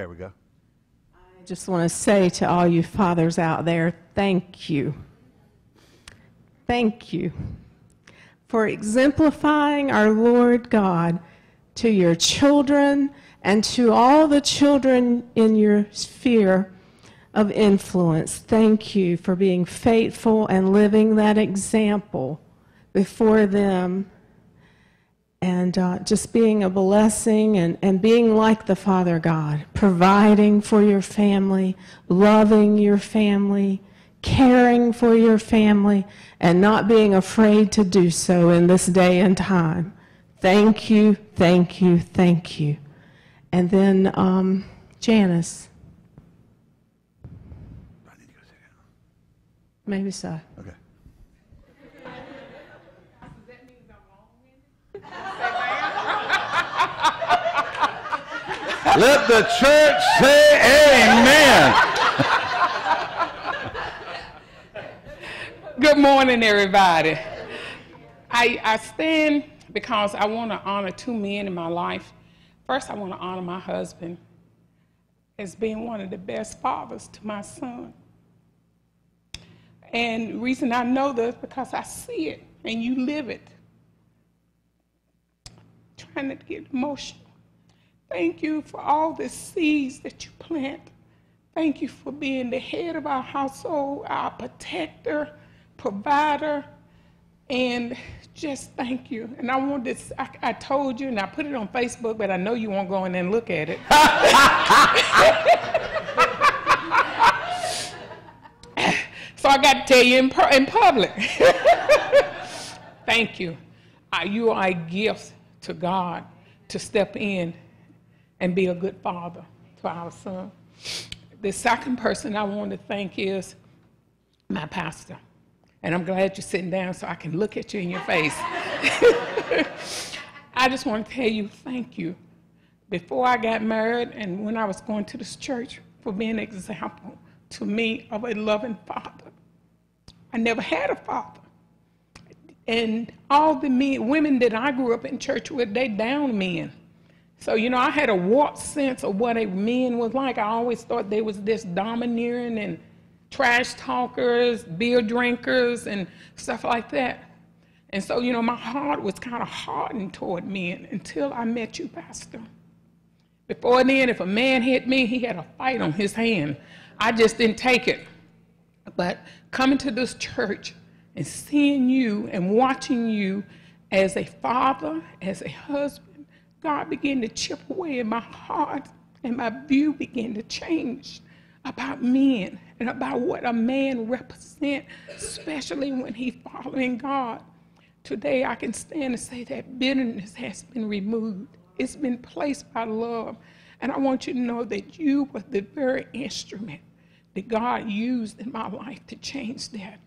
There we go. I just want to say to all you fathers out there, thank you. Thank you for exemplifying our Lord God to your children and to all the children in your sphere of influence. Thank you for being faithful and living that example before them and uh, just being a blessing and, and being like the Father God, providing for your family, loving your family, caring for your family, and not being afraid to do so in this day and time. Thank you, thank you, thank you. And then um, Janice. I need to go sit down. Maybe so. Okay. Let the church say amen. Good morning, everybody. I, I stand because I want to honor two men in my life. First, I want to honor my husband as being one of the best fathers to my son. And the reason I know this because I see it and you live it. Trying to get emotional. Thank you for all the seeds that you plant. Thank you for being the head of our household, our protector, provider, and just thank you. And I want this, I, I told you, and I put it on Facebook, but I know you won't go in and look at it. so I got to tell you in, in public. thank you. Uh, you are a gift to God to step in and be a good father to our son. The second person I want to thank is my pastor. And I'm glad you're sitting down so I can look at you in your face. I just want to tell you thank you. Before I got married and when I was going to this church, for being an example to me of a loving father. I never had a father. And all the men, women that I grew up in church with, they down men. So, you know, I had a warped sense of what a man was like. I always thought they was this domineering and trash talkers, beer drinkers, and stuff like that. And so, you know, my heart was kind of hardened toward men until I met you, Pastor. Before then, if a man hit me, he had a fight on his hand. I just didn't take it. But coming to this church and seeing you and watching you as a father, as a husband, God began to chip away in my heart and my view began to change about men and about what a man represents, especially when he's following God. Today I can stand and say that bitterness has been removed. It's been placed by love. And I want you to know that you were the very instrument that God used in my life to change that.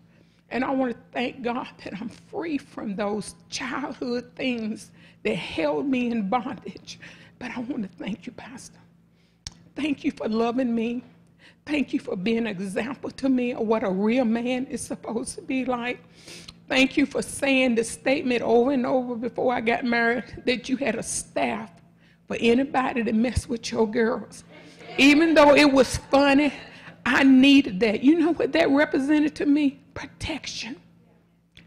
And I want to thank God that I'm free from those childhood things that held me in bondage. But I want to thank you, Pastor. Thank you for loving me. Thank you for being an example to me of what a real man is supposed to be like. Thank you for saying the statement over and over before I got married that you had a staff for anybody to mess with your girls. Even though it was funny, I needed that. You know what that represented to me? Protection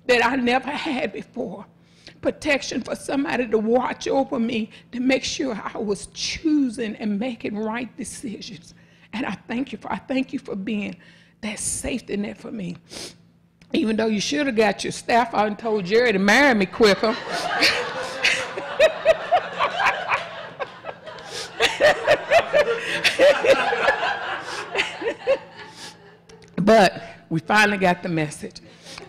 that I never had before. Protection for somebody to watch over me to make sure I was choosing and making right decisions. And I thank you for I thank you for being that safety net for me. Even though you should have got your staff out and told Jerry to marry me quicker. but we finally got the message.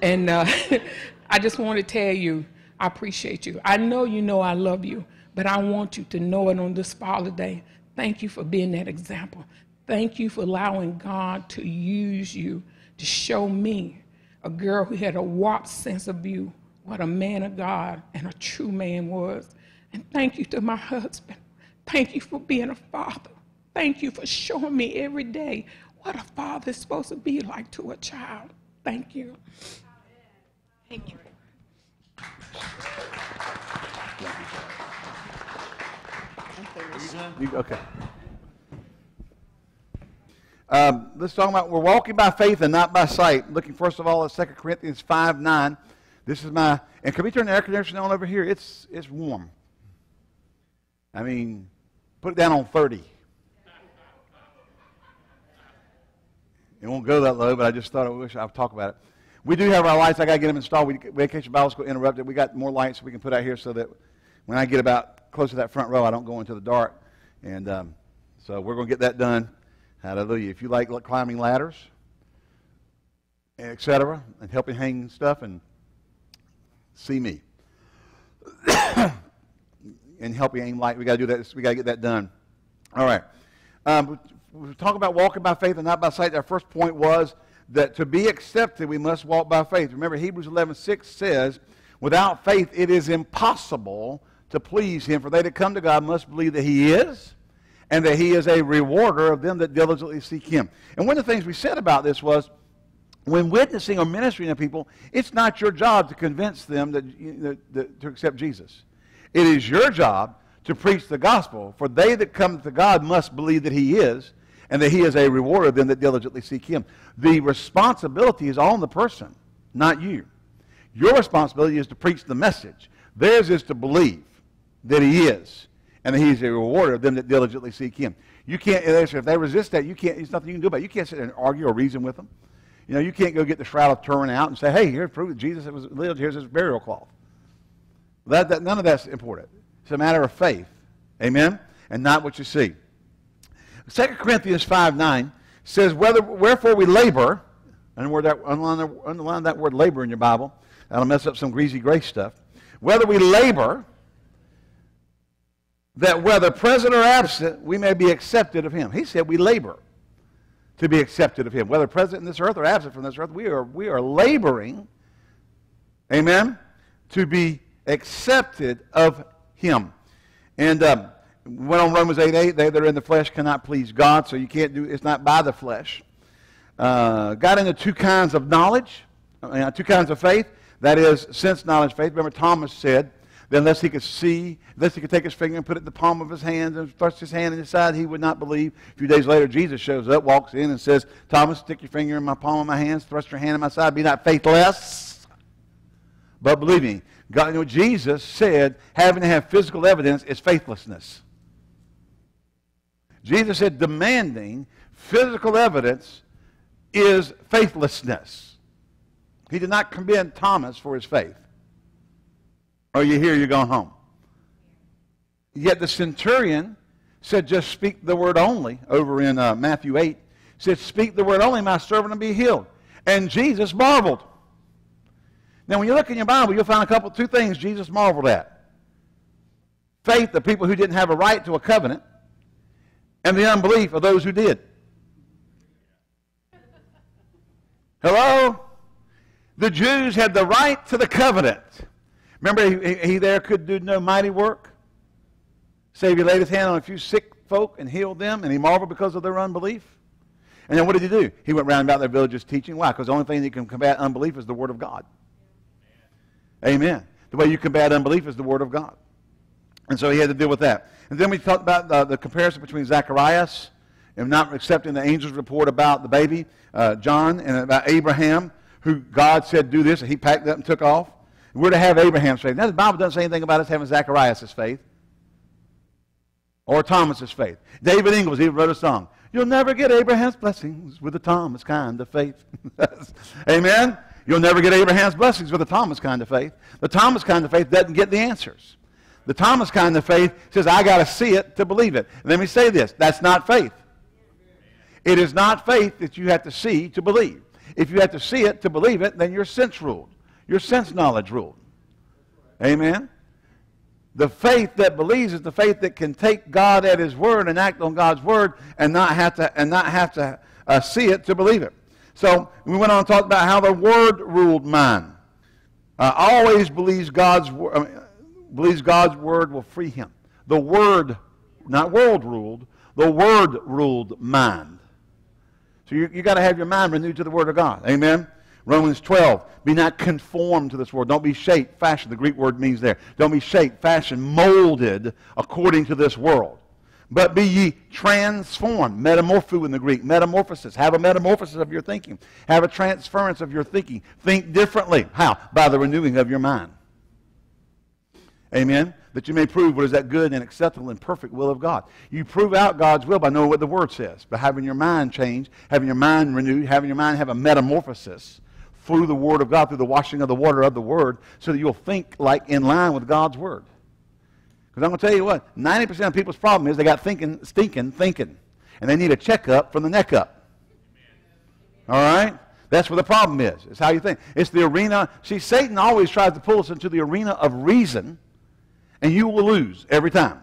And uh, I just want to tell you, I appreciate you. I know you know I love you, but I want you to know it on this Father's Day. Thank you for being that example. Thank you for allowing God to use you to show me, a girl who had a warped sense of you, what a man of God and a true man was. And thank you to my husband. Thank you for being a father. Thank you for showing me every day what a father is supposed to be like to a child. Thank you. Thank you. You, okay. Um, let's talk about we're walking by faith and not by sight. Looking first of all at 2 Corinthians 5 9. This is my, and can we turn the air conditioning on over here? It's, it's warm. I mean, put it down on 30. It won't go that low, but I just thought I wish I'd talk about it. We do have our lights. I got to get them installed. We, Vacation Bible School interrupted. We got more lights we can put out here so that when I get about close to that front row, I don't go into the dark. And um, so we're going to get that done. Hallelujah. If you like climbing ladders, etc., and helping hang stuff, and see me. and helping aim light. We got to do that. We got to get that done. All right. Um, we talk about walking by faith and not by sight. Our first point was that to be accepted, we must walk by faith. Remember, Hebrews 11 6 says, Without faith, it is impossible to please him, for they that come to God must believe that he is, and that he is a rewarder of them that diligently seek him. And one of the things we said about this was, when witnessing or ministering to people, it's not your job to convince them that, that, that, to accept Jesus. It is your job to preach the gospel, for they that come to God must believe that he is, and that he is a rewarder of them that diligently seek him. The responsibility is on the person, not you. Your responsibility is to preach the message. Theirs is to believe that he is, and that he's a rewarder of them that diligently seek him. You can't, if they resist that, you can't, there's nothing you can do about it. You can't sit there and argue or reason with them. You know, you can't go get the Shroud of Turin out and say, hey, here's proof that Jesus was, lived, here's his burial cloth. That, that, none of that's important. It's a matter of faith. Amen? And not what you see. 2 Corinthians 5 9 says, Whether, Wherefore we labor, and that, underline, underline that word labor in your Bible. That'll mess up some greasy grace stuff. Whether we labor, that whether present or absent, we may be accepted of him. He said we labor to be accepted of him. Whether present in this earth or absent from this earth, we are, we are laboring, amen, to be accepted of him. And um, went on Romans 8 8, they that are in the flesh cannot please God, so you can't do it's not by the flesh. Uh, got into two kinds of knowledge, uh, two kinds of faith. That is sense knowledge faith. Remember, Thomas said that unless he could see, unless he could take his finger and put it in the palm of his hand and thrust his hand in his side, he would not believe. A few days later, Jesus shows up, walks in, and says, Thomas, stick your finger in my palm of my hands, thrust your hand in my side, be not faithless, but believing. God, you know, Jesus said having to have physical evidence is faithlessness. Jesus said demanding physical evidence is faithlessness. He did not commend Thomas for his faith. Are you here? You're going home. Yet the centurion said, just speak the word only, over in uh, Matthew 8. Said, speak the word only, my servant will be healed. And Jesus marveled. Now, when you look in your Bible, you'll find a couple, two things Jesus marveled at. Faith of people who didn't have a right to a covenant, and the unbelief of those who did. Hello? The Jews had the right to the covenant. Remember, he, he there could do no mighty work. Savior laid his hand on a few sick folk and healed them, and he marveled because of their unbelief. And then what did he do? He went round about their villages teaching. Why? Because the only thing that can combat unbelief is the Word of God. Amen. The way you combat unbelief is the Word of God. And so he had to deal with that. And then we talked about the, the comparison between Zacharias and not accepting the angel's report about the baby, uh, John, and about Abraham, who God said, do this, and he packed up and took off. We're to have Abraham's faith. Now, the Bible doesn't say anything about us having Zacharias' faith or Thomas's faith. David Ingles, he wrote a song. You'll never get Abraham's blessings with a Thomas kind of faith. Amen? You'll never get Abraham's blessings with a Thomas kind of faith. The Thomas kind of faith doesn't get the answers. The Thomas kind of faith says, I got to see it to believe it. let me say this that's not faith. It is not faith that you have to see to believe. If you have to see it to believe it, then you're sense ruled. Your sense knowledge ruled. Amen? The faith that believes is the faith that can take God at His word and act on God's word and not have to, and not have to uh, see it to believe it. So we went on to talk about how the word ruled man. Uh, always believes God's, uh, believes God's word will free him. The word, not world ruled, the word ruled mind. So you, you got to have your mind renewed to the word of God. Amen? Romans 12, be not conformed to this world. Don't be shaped, fashioned. The Greek word means there. Don't be shaped, fashioned, molded according to this world. But be ye transformed. Metamorpho in the Greek. Metamorphosis. Have a metamorphosis of your thinking. Have a transference of your thinking. Think differently. How? By the renewing of your mind. Amen? That you may prove what is that good and acceptable and perfect will of God. You prove out God's will by knowing what the Word says, by having your mind changed, having your mind renewed, having your mind have a metamorphosis through the Word of God, through the washing of the water of the Word, so that you'll think like in line with God's Word. Because I'm going to tell you what, 90% of people's problem is they got thinking, stinking thinking. And they need a checkup from the neck up. All right? That's where the problem is. It's how you think. It's the arena. See, Satan always tries to pull us into the arena of reason, and you will lose every time.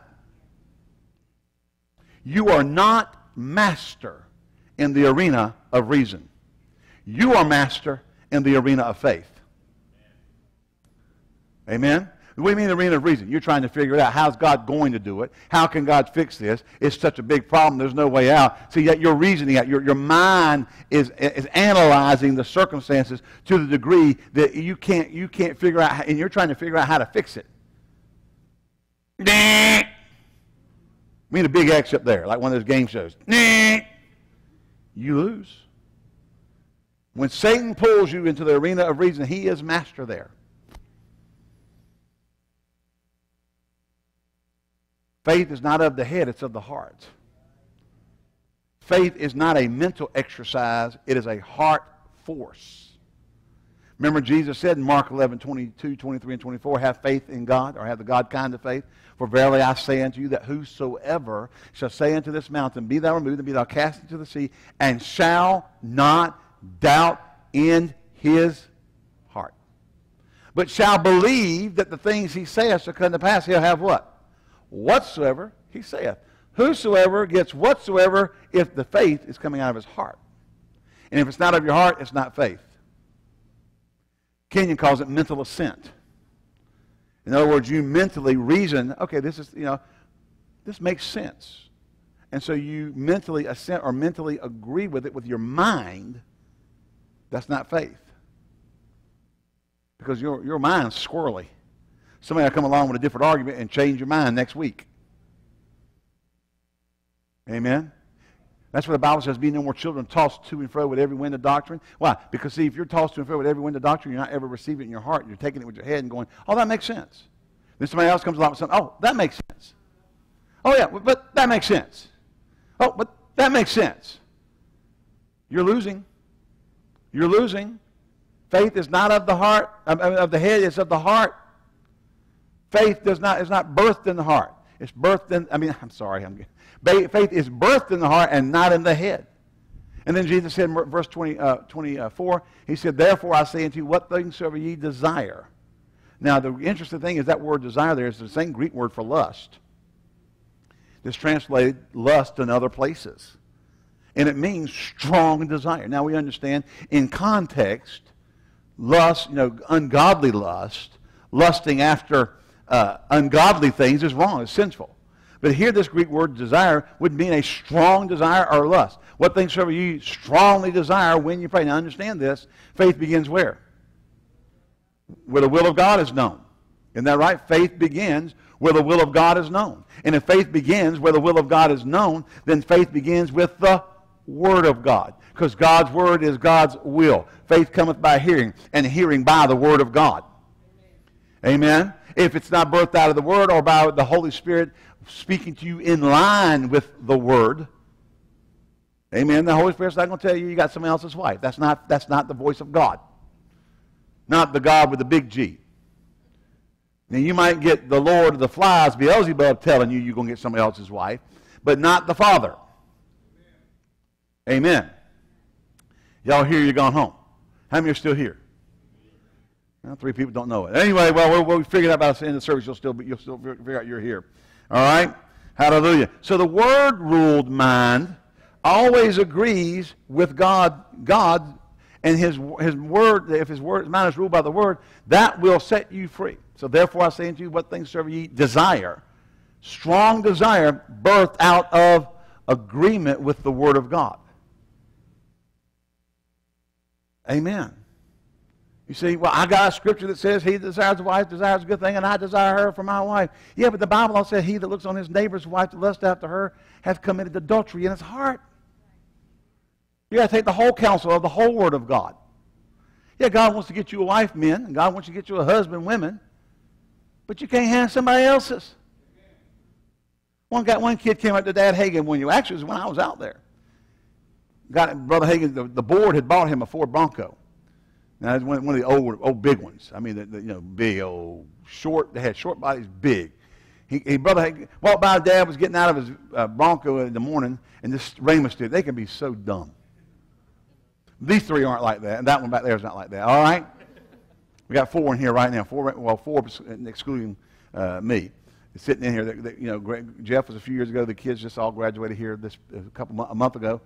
You are not master in the arena of reason. You are master in the arena of faith. Amen? What do you mean the arena of reason? You're trying to figure it out. How's God going to do it? How can God fix this? It's such a big problem. There's no way out. See, yet you're reasoning out. Your, your mind is, is analyzing the circumstances to the degree that you can't, you can't figure out, and you're trying to figure out how to fix it. I mean a big X up there, like one of those game shows. You lose. When Satan pulls you into the arena of reason, he is master there. Faith is not of the head, it's of the heart. Faith is not a mental exercise, it is a heart force. Remember, Jesus said in Mark 11, 22, 23, and 24, have faith in God, or have the God kind of faith. For verily I say unto you that whosoever shall say unto this mountain, Be thou removed, and be thou cast into the sea, and shall not doubt in his heart, but shall believe that the things he saith shall come to pass, he'll have what? whatsoever he saith. Whosoever gets whatsoever if the faith is coming out of his heart. And if it's not of your heart, it's not faith. Kenyon calls it mental assent. In other words, you mentally reason, okay, this is, you know, this makes sense. And so you mentally assent or mentally agree with it with your mind. That's not faith. Because your, your mind's squirrely. Somebody will come along with a different argument and change your mind next week. Amen? That's what the Bible says, be no more children tossed to and fro with every wind of doctrine. Why? Because, see, if you're tossed to and fro with every wind of doctrine, you're not ever receiving it in your heart. You're taking it with your head and going, oh, that makes sense. Then somebody else comes along with something, oh, that makes sense. Oh, yeah, but that makes sense. Oh, but that makes sense. You're losing. You're losing. Faith is not of the heart, of the head, it's of the heart. Faith does not, is not birthed in the heart. It's birthed in, I mean, I'm sorry. I'm, faith is birthed in the heart and not in the head. And then Jesus said in verse 20, uh, 24, he said, Therefore I say unto you, what things soever ye desire. Now, the interesting thing is that word desire there is the same Greek word for lust. It's translated lust in other places. And it means strong desire. Now, we understand in context, lust, you know, ungodly lust, lusting after uh, ungodly things is wrong, it's sinful. But here, this Greek word desire would mean a strong desire or lust. What things soever you strongly desire when you pray. Now, understand this faith begins where? Where the will of God is known. Isn't that right? Faith begins where the will of God is known. And if faith begins where the will of God is known, then faith begins with the Word of God. Because God's Word is God's will. Faith cometh by hearing, and hearing by the Word of God. Amen? if it's not birthed out of the Word or by the Holy Spirit speaking to you in line with the Word. Amen. The Holy Spirit's not going to tell you you got someone else's wife. That's not, that's not the voice of God. Not the God with the big G. Now, you might get the Lord of the Flies, Beelzebub, telling you you're going to get somebody else's wife, but not the Father. Amen. Y'all here, you're gone home. How many are still here? Well, three people don't know it. Anyway, well, we'll, we'll figure it out by the end of the service. You'll still, be, you'll still figure out you're here. All right? Hallelujah. So the word ruled mind always agrees with God, God and his, his word, if his word, mind is ruled by the word, that will set you free. So therefore I say unto you, what things serve ye? Desire. Strong desire birthed out of agreement with the word of God. Amen. You see, well, I got a scripture that says, He that desires a wife desires a good thing, and I desire her for my wife. Yeah, but the Bible also says, He that looks on his neighbor's wife to lust after her hath committed adultery in his heart. You got to take the whole counsel of the whole Word of God. Yeah, God wants to get you a wife, men, and God wants to get you a husband, women, but you can't have somebody else's. One guy, one kid came up to Dad Hagin one year. Actually, it was when I was out there. Got Brother Hagin, the, the board had bought him a Ford Bronco. Now, one, one of the old, old big ones. I mean, the, the, you know, big, old, short. They had short bodies, big. He, he brother had, walked by. Dad was getting out of his uh, Bronco in the morning, and this Ramos dude. They can be so dumb. These three aren't like that, and that one back there is not like that. All right, we got four in here right now. Four, well, four excluding uh, me, sitting in here. That, that, you know, Greg, Jeff was a few years ago. The kids just all graduated here this a couple a month ago,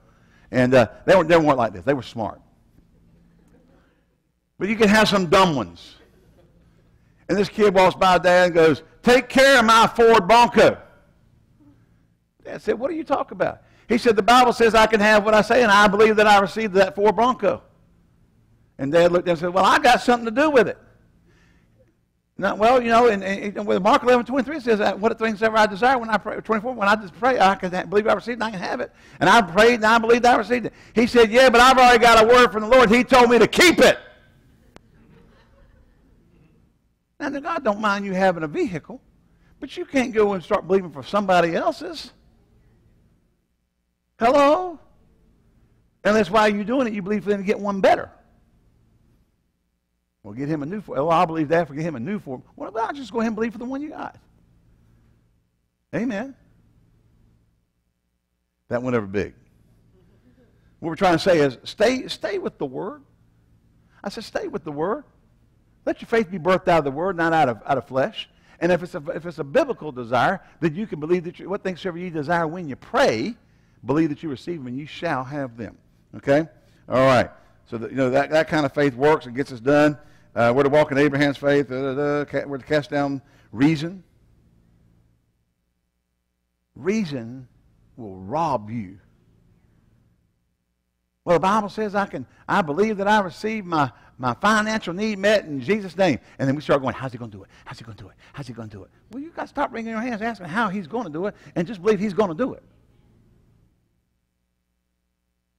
and uh, they weren't they weren't like this. They were smart. But you can have some dumb ones. And this kid walks by dad and goes, Take care of my Ford Bronco. Dad said, What are you talking about? He said, The Bible says I can have what I say, and I believe that I received that Ford Bronco. And dad looked at him and said, Well, I got something to do with it. Now, well, you know, and, and with Mark 11, 23, it says, What things ever I desire when I pray, 24, when I just pray, I can have, believe I received it, and I can have it. And I prayed, and I believed I received it. He said, Yeah, but I've already got a word from the Lord. He told me to keep it. Now, God don't mind you having a vehicle, but you can't go and start believing for somebody else's. Hello? And that's why you're doing it. You believe for them to get one better. Well, get him a new form. Oh, I believe that for get him a new form. What about just go ahead and believe for the one you got? Amen. That went over big. What we're trying to say is stay, stay with the Word. I said, stay with the Word. Let your faith be birthed out of the word, not out of, out of flesh. And if it's, a, if it's a biblical desire, then you can believe that you, what things ever you desire when you pray, believe that you receive them and you shall have them. Okay? All right. So that, you know, that, that kind of faith works and gets us done. Uh, we're to walk in Abraham's faith. Da, da, da, we're to cast down reason. Reason will rob you. Well, the Bible says I can. I believe that I receive my my financial need met in Jesus' name. And then we start going, how's he going to do it? How's he going to do it? How's he going to do it? Well, you've got to stop wringing your hands asking how he's going to do it and just believe he's going to do it.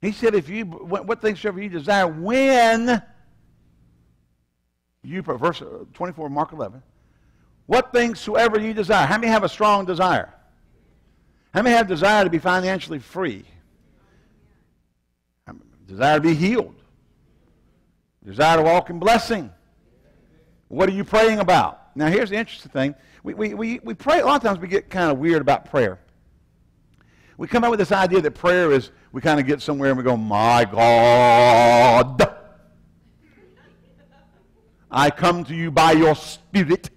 He said, if you, what things soever you desire when you, verse uh, 24, Mark 11, what things soever you desire. How many have a strong desire? How many have desire to be financially free? Desire to be healed? Desire to walk in blessing. What are you praying about? Now, here's the interesting thing. We, we, we, we pray, a lot of times we get kind of weird about prayer. We come up with this idea that prayer is, we kind of get somewhere and we go, My God, I come to you by your Spirit.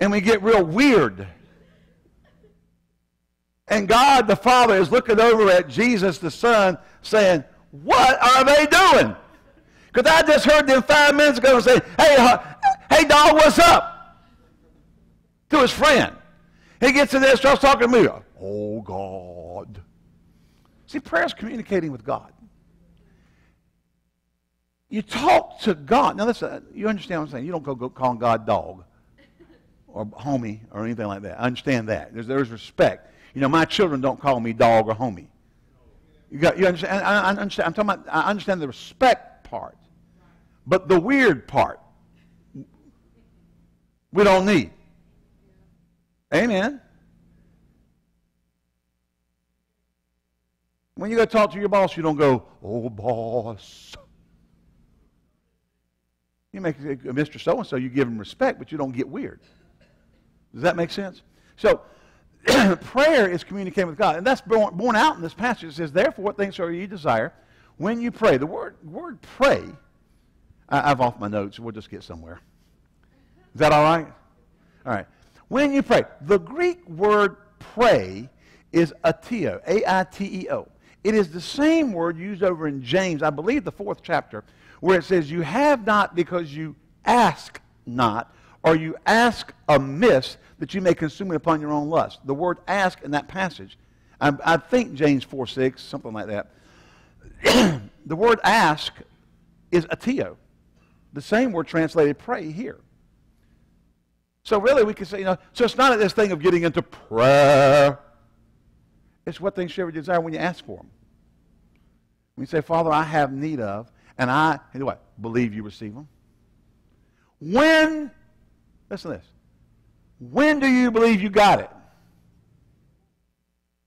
and we get real weird. And God the Father is looking over at Jesus the Son saying, what are they doing? Because I just heard them five minutes ago say, hey, uh, hey, dog, what's up? To his friend. He gets in there and starts talking to me. Oh, God. See, prayer is communicating with God. You talk to God. Now, listen, you understand what I'm saying. You don't go, go calling God dog or homie or anything like that. I understand that. There's, there's respect. You know, my children don't call me dog or homie. You got you understand? I, I understand. I'm talking about. I understand the respect part, but the weird part we don't need. Amen. When you go talk to your boss, you don't go, "Oh, boss." You make uh, a Mr. So and so, you give him respect, but you don't get weird. Does that make sense? So prayer is communicating with God. And that's borne, borne, out in this passage. It says, Therefore, what things are you desire when you pray? The word, word pray, I, I've off my notes. We'll just get somewhere. Is that all right? All right. When you pray, the Greek word pray is aiteo, A-I-T-E-O. It is the same word used over in James, I believe the fourth chapter, where it says, You have not because you ask not, or you ask amiss that you may consume it upon your own lust. The word ask in that passage, I, I think James 4 6, something like that. the word ask is aiteo, the same word translated pray here. So really, we could say, you know, so it's not this thing of getting into prayer. It's what things you desire when you ask for them. When you say, Father, I have need of, and I, do what? Believe you receive them. When, listen to this, when do you believe you got it?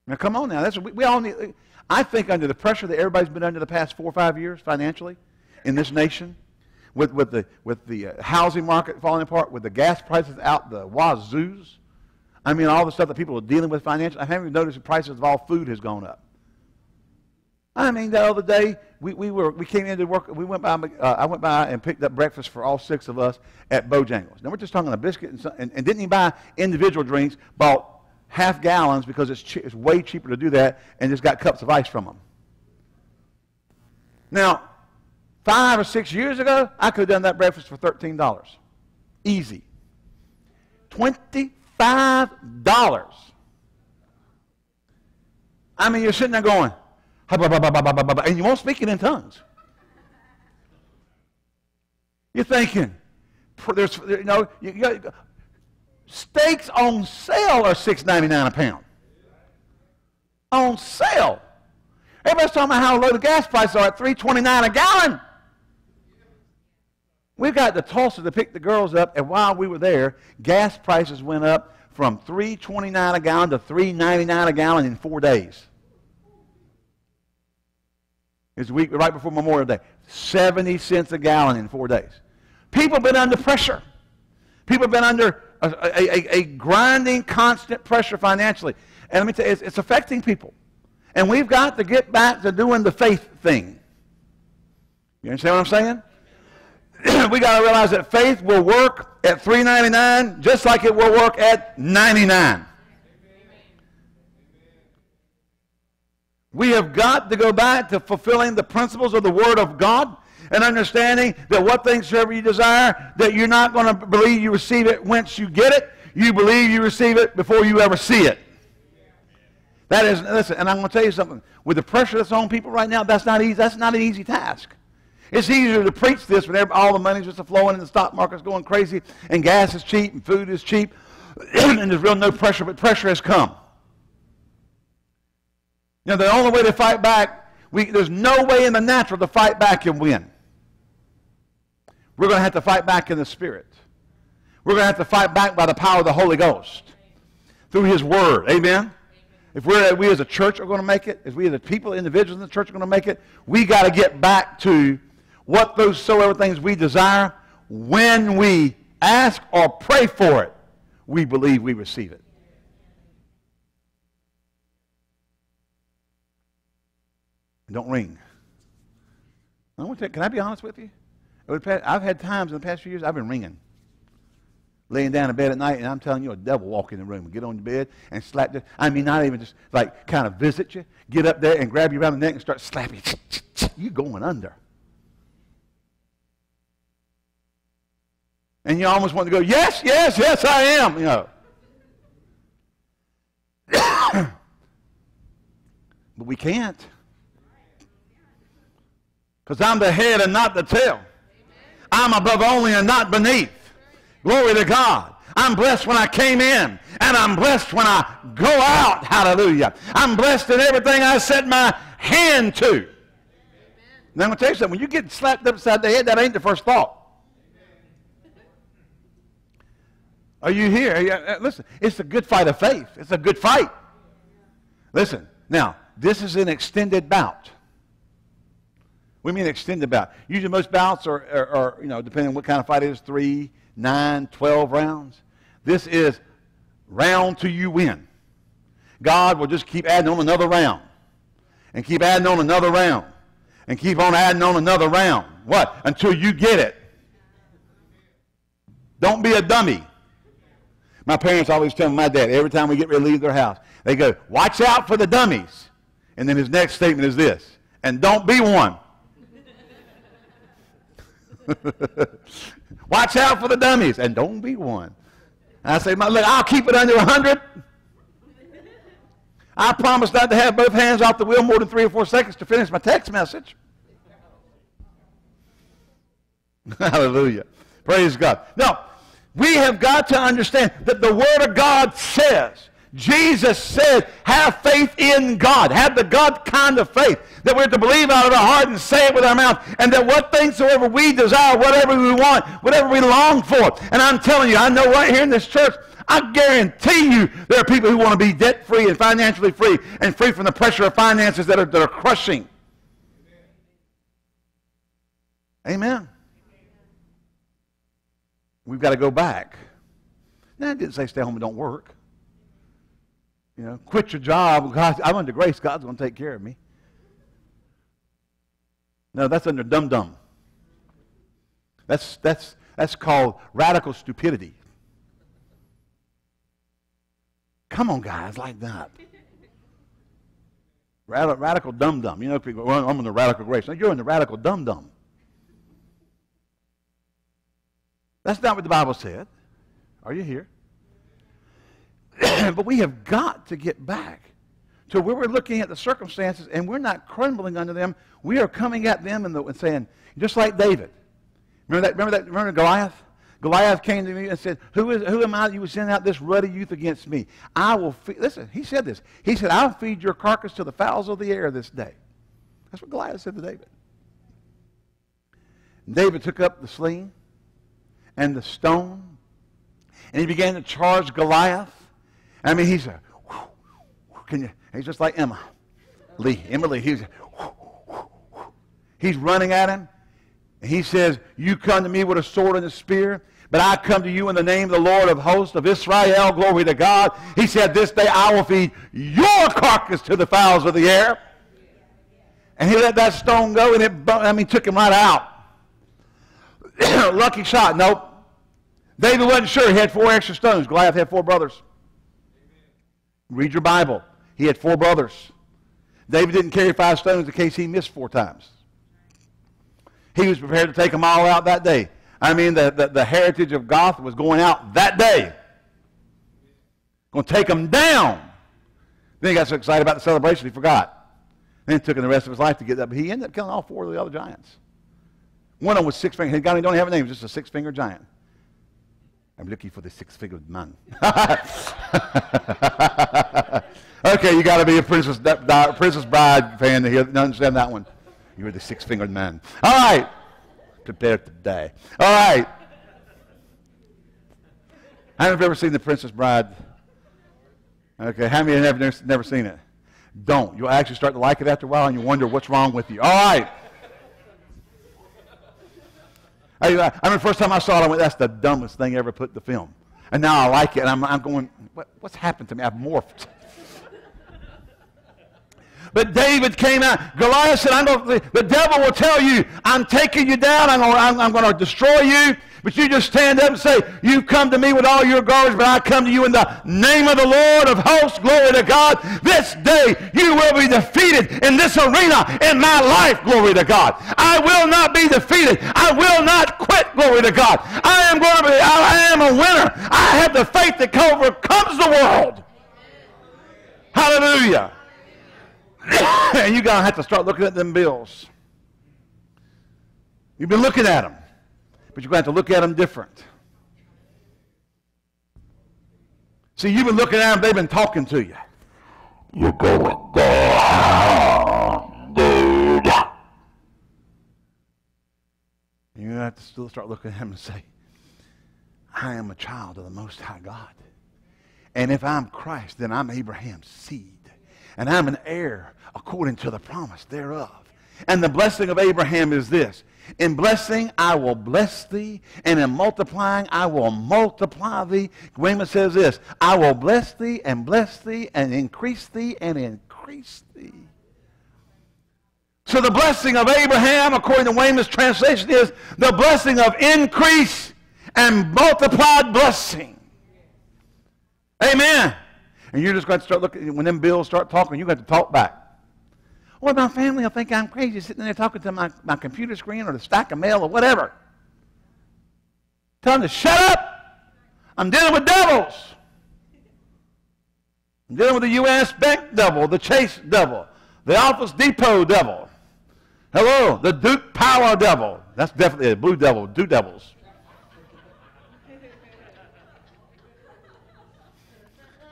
Now, come on now. That's, we, we all need, I think under the pressure that everybody's been under the past four or five years financially in this nation, with, with the, with the uh, housing market falling apart, with the gas prices out the wazoos, I mean, all the stuff that people are dealing with financially. I haven't even noticed the prices of all food has gone up. I mean, the other day we, we were we came into work. We went by. Uh, I went by and picked up breakfast for all six of us at Bojangles. Now we're just talking a biscuit and, and, and didn't even buy individual drinks. Bought half gallons because it's, che- it's way cheaper to do that, and just got cups of ice from them. Now, five or six years ago, I could have done that breakfast for thirteen dollars, easy. Twenty-five dollars. I mean, you're sitting there going and you won't speak it in tongues. You're thinking, there's, you know, you got, steaks on sale are six ninety nine a pound. On sale. Everybody's talking about how low the gas prices are at three twenty nine a gallon. We got to Tulsa to pick the girls up, and while we were there, gas prices went up from three twenty nine a gallon to three ninety nine a gallon in four days. It's the week right before Memorial Day. 70 cents a gallon in four days. People have been under pressure. People have been under a, a, a grinding, constant pressure financially. And let me tell you, it's, it's affecting people. And we've got to get back to doing the faith thing. You understand what I'm saying? we got to realize that faith will work at 3.99 just like it will work at 99. We have got to go back to fulfilling the principles of the Word of God and understanding that what things soever you desire, that you're not going to believe you receive it once you get it. You believe you receive it before you ever see it. That is, listen, and I'm going to tell you something. With the pressure that's on people right now, that's not easy. That's not an easy task. It's easier to preach this when all the money's just flowing and the stock market's going crazy and gas is cheap and food is cheap and there's real no pressure, but pressure has come. Know, the only way to fight back, we, there's no way in the natural to fight back and win. We're going to have to fight back in the Spirit. We're going to have to fight back by the power of the Holy Ghost through His Word. Amen? If we're, we as a church are going to make it, if we as a people, individuals in the church are going to make it, we got to get back to what those soever things we desire when we ask or pray for it, we believe we receive it. Don't wring. I want to can I be honest with you? I've had times in the past few years I've been wringing. Laying down in bed at night, and I'm telling you, a devil walk in the room and get on your bed and slap you. I mean, not even just like kind of visit you, get up there and grab you around the neck and start slapping you. going under. And you almost want to go, yes, yes, yes, I am, you know. but we can't. Because I'm the head and not the tail. I'm above only and not beneath. Glory to God. I'm blessed when I came in, and I'm blessed when I go out. Hallelujah. I'm blessed in everything I set my hand to. Now, I'm going to tell you something. When you get slapped upside the head, that ain't the first thought. Are you here? Are you, uh, listen, it's a good fight of faith. It's a good fight. Listen, now, this is an extended bout. We mean extended bout. Usually most bouts are, are, are, you know, depending on what kind of fight it is, three, nine, twelve rounds. This is round till you win. God will just keep adding on another round. And keep adding on another round. And keep on adding on another round. What? Until you get it. Don't be a dummy. My parents always tell my dad every time we get ready to leave their house, they go, watch out for the dummies. And then his next statement is this, and don't be one. Watch out for the dummies and don't be one. I say, my, look, I'll keep it under 100. I promise not to have both hands off the wheel more than three or four seconds to finish my text message. Hallelujah. Praise God. Now, we have got to understand that the Word of God says, Jesus said, have faith in God. Have the God kind of faith that we're to believe out of our heart and say it with our mouth. And that what things soever we desire, whatever we want, whatever we long for. And I'm telling you, I know right here in this church, I guarantee you there are people who want to be debt free and financially free and free from the pressure of finances that are, that are crushing. Amen. We've got to go back. Now, I didn't say stay home and don't work. You know, quit your job. God, I'm under grace. God's going to take care of me. No, that's under dum dum. That's, that's, that's called radical stupidity. Come on, guys, like that. Radical, radical dum dum. You know, people, well, I'm in the radical grace. No, you're in the radical dum dum. That's not what the Bible said. Are you here? but we have got to get back to where we're looking at the circumstances and we're not crumbling under them. We are coming at them and, the, and saying, just like David. Remember that? Remember that? Remember Goliath? Goliath came to me and said, who, is, who am I that you would send out this ruddy youth against me? I will feed, listen, he said this. He said, I'll feed your carcass to the fowls of the air this day. That's what Goliath said to David. David took up the sling and the stone, and he began to charge Goliath. I mean, he's a, can you, he's just like Emma Lee. Emma Lee, he's, he's running at him. And he says, you come to me with a sword and a spear, but I come to you in the name of the Lord of hosts of Israel. Glory to God. He said, this day I will feed your carcass to the fowls of the air. And he let that stone go, and it, I mean, took him right out. Lucky shot. Nope. David wasn't sure. He had four extra stones. Goliath had four brothers. Read your Bible. He had four brothers. David didn't carry five stones in case he missed four times. He was prepared to take them all out that day. I mean, the, the, the heritage of Gath was going out that day. Going to take them down. Then he got so excited about the celebration, he forgot. Then it took him the rest of his life to get that. But he ended up killing all four of the other giants. One of them was six fingers. He don't have a name, just a six finger giant. I'm looking for the six fingered man. okay, you got to be a Princess, Princess Bride fan to hear, understand that one. You're the six fingered man. All right. Prepare to die. All right. How many have ever seen The Princess Bride? Okay, how many have never, never seen it? Don't. You'll actually start to like it after a while and you wonder what's wrong with you. All right. I, I remember the first time I saw it, I went, that's the dumbest thing ever put in the film. And now I like it, and I'm, I'm going, what, what's happened to me? I've morphed. But David came out. Goliath said, I'm going to, the devil will tell you, I'm taking you down. I'm going, I'm, I'm to destroy you. But you just stand up and say, You come to me with all your garbage, but I come to you in the name of the Lord of hosts. Glory to God. This day you will be defeated in this arena in my life. Glory to God. I will not be defeated. I will not quit. Glory to God. I am going to be, I am a winner. I have the faith that overcomes the world. Hallelujah. and you're going to have to start looking at them bills. You've been looking at them. But you're going to have to look at them different. See, you've been looking at them, they've been talking to you. You're going down, dude. You're going to have to still start looking at him and say, I am a child of the Most High God. And if I'm Christ, then I'm Abraham's seed. And I'm an heir according to the promise thereof. And the blessing of Abraham is this in blessing, I will bless thee, and in multiplying, I will multiply thee. Weymouth says this I will bless thee, and bless thee, and increase thee, and increase thee. So the blessing of Abraham, according to Weymouth's translation, is the blessing of increase and multiplied blessing. Amen. And you're just going to start looking, when them bills start talking, you got to talk back. Or my family will think I'm crazy sitting there talking to my, my computer screen or the stack of mail or whatever. Tell them to shut up. I'm dealing with devils. I'm dealing with the U.S. Bank devil, the Chase devil, the Office Depot devil. Hello, the Duke Power Devil. That's definitely a blue devil, two devils.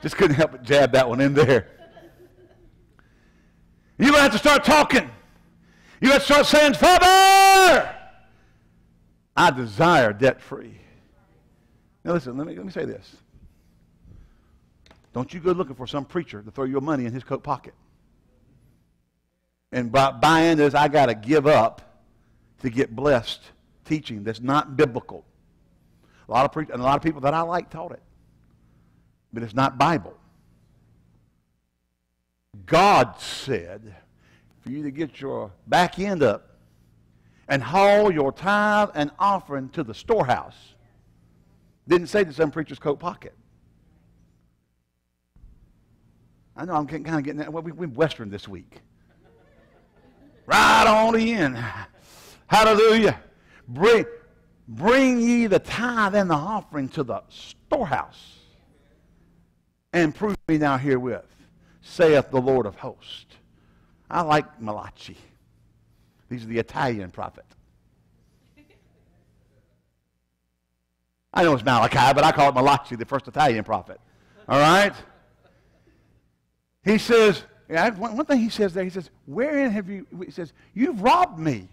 Just couldn't help but jab that one in there. You're going to have to start talking. You have to start saying, Father, I desire debt free. Now listen, let me, let me say this. Don't you go looking for some preacher to throw your money in his coat pocket. And by buying this, I got to give up to get blessed teaching that's not biblical. A lot of pre- and a lot of people that I like taught it, but it's not Bible. God said for you to get your back end up and haul your tithe and offering to the storehouse. Didn't say to some preacher's coat pocket. I know I'm getting, kind of getting that. Well, we, we're Western this week. right on in. Hallelujah. Bring, bring ye the tithe and the offering to the storehouse and prove me now herewith, saith the Lord of hosts. I like Malachi. These are the Italian prophet. I know it's Malachi, but I call it Malachi, the first Italian prophet. All right? He says, one, one thing he says there, he says, wherein have you, he says, you've robbed me.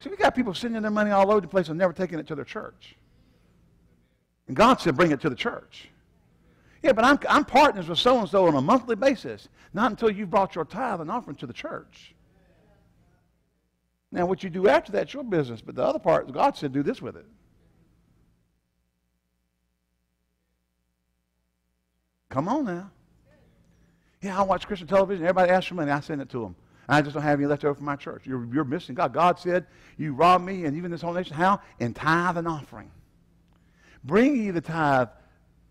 See, we got people sending their money all over the place and never taking it to their church. And God said, bring it to the church. Yeah, but I'm, I'm partners with so and so on a monthly basis. Not until you've brought your tithe and offering to the church. Now, what you do after that's your business, but the other part, God said, do this with it. Come on now. Yeah, I watch Christian television. Everybody asks for money. I send it to them. I just don't have any left over from my church. You're, you're missing God. God said, You rob me and even this whole nation. How? In tithe and offering. Bring ye the tithe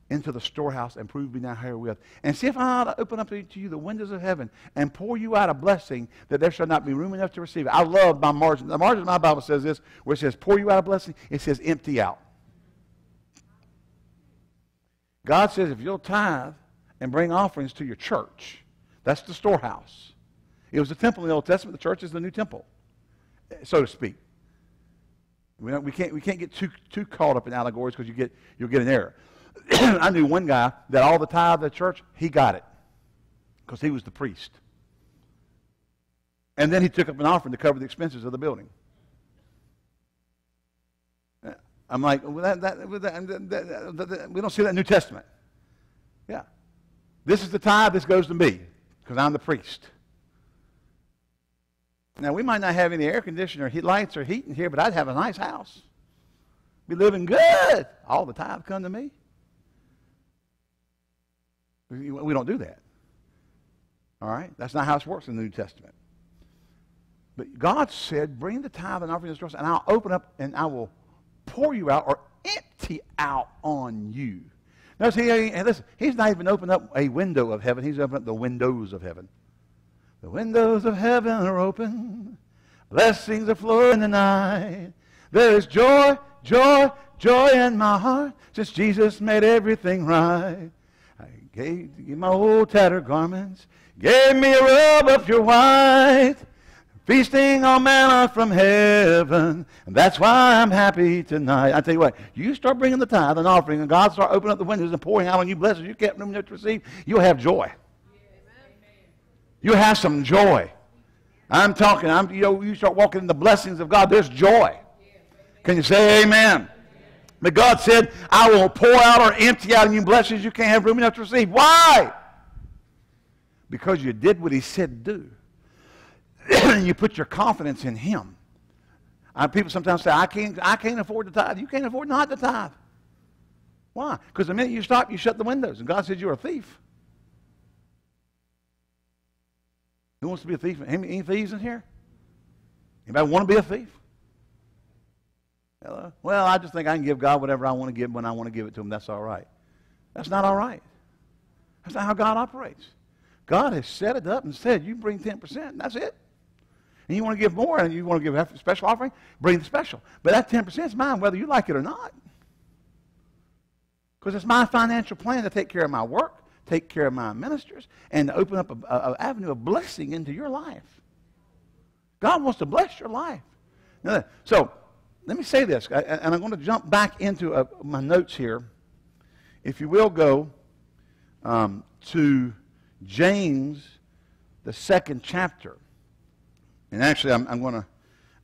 into the storehouse and prove me now herewith. And see if I open up to you the windows of heaven and pour you out a blessing that there shall not be room enough to receive it. I love my margin. The margin of my Bible says this, where it says pour you out a blessing, it says empty out. God says if you'll tithe and bring offerings to your church, that's the storehouse. It was the temple in the Old Testament. The church is the new temple, so to speak. We, we, can't, we can't get too, too caught up in allegories because you get, you'll get an error. I knew one guy that all the tithe of the church, he got it because he was the priest. And then he took up an offering to cover the expenses of the building. Uh, I'm like, well, that, that, we don't see that in the New Testament. Yeah. This is the tithe, this goes to me because I'm the priest. Now, we might not have any air conditioner, heat lights, or heat in here, but I'd have a nice house. Be living good. All the tithe come to me. We don't do that. All right? That's not how it works in the New Testament. But God said, bring the tithe and offering to the and I'll open up and I will pour you out or empty out on you. Notice he, listen, he's not even opened up a window of heaven. He's opened up the windows of heaven. The windows of heaven are open. Blessings are flowing in the night. There is joy, joy, joy in my heart since Jesus made everything right. Gave you my old tattered garments, gave me a robe of pure white, feasting on manna from heaven. And that's why I'm happy tonight. I tell you what, you start bringing the tithe and offering, and God start opening up the windows and pouring out on you blessings you can't enough to receive, you'll have joy. You'll have some joy. I'm talking, I'm, you know, you start walking in the blessings of God, there's joy. Can you say amen? But God said, I will pour out or empty out on you blessings you can't have room enough to receive. Why? Because you did what he said to do. you put your confidence in him. Uh, people sometimes say, I can't, I can't afford to tithe. You can't afford not to tithe. Why? Because the minute you stop, you shut the windows. And God said you're a thief. Who wants to be a thief? Any, any thieves in here? Anybody want to be a thief? Hello? Well, I just think I can give God whatever I want to give when I want to give it to him. That's all right. That's not all right. That's not how God operates. God has set it up and said, you bring 10%, and that's it. And you want to give more and you want to give a special offering, bring the special. But that 10% is mine whether you like it or not. Because it's my financial plan to take care of my work, take care of my ministers, and to open up an avenue of blessing into your life. God wants to bless your life. So, let me say this, and I'm going to jump back into uh, my notes here. If you will go um, to James, the second chapter. And actually, I'm, I'm going to,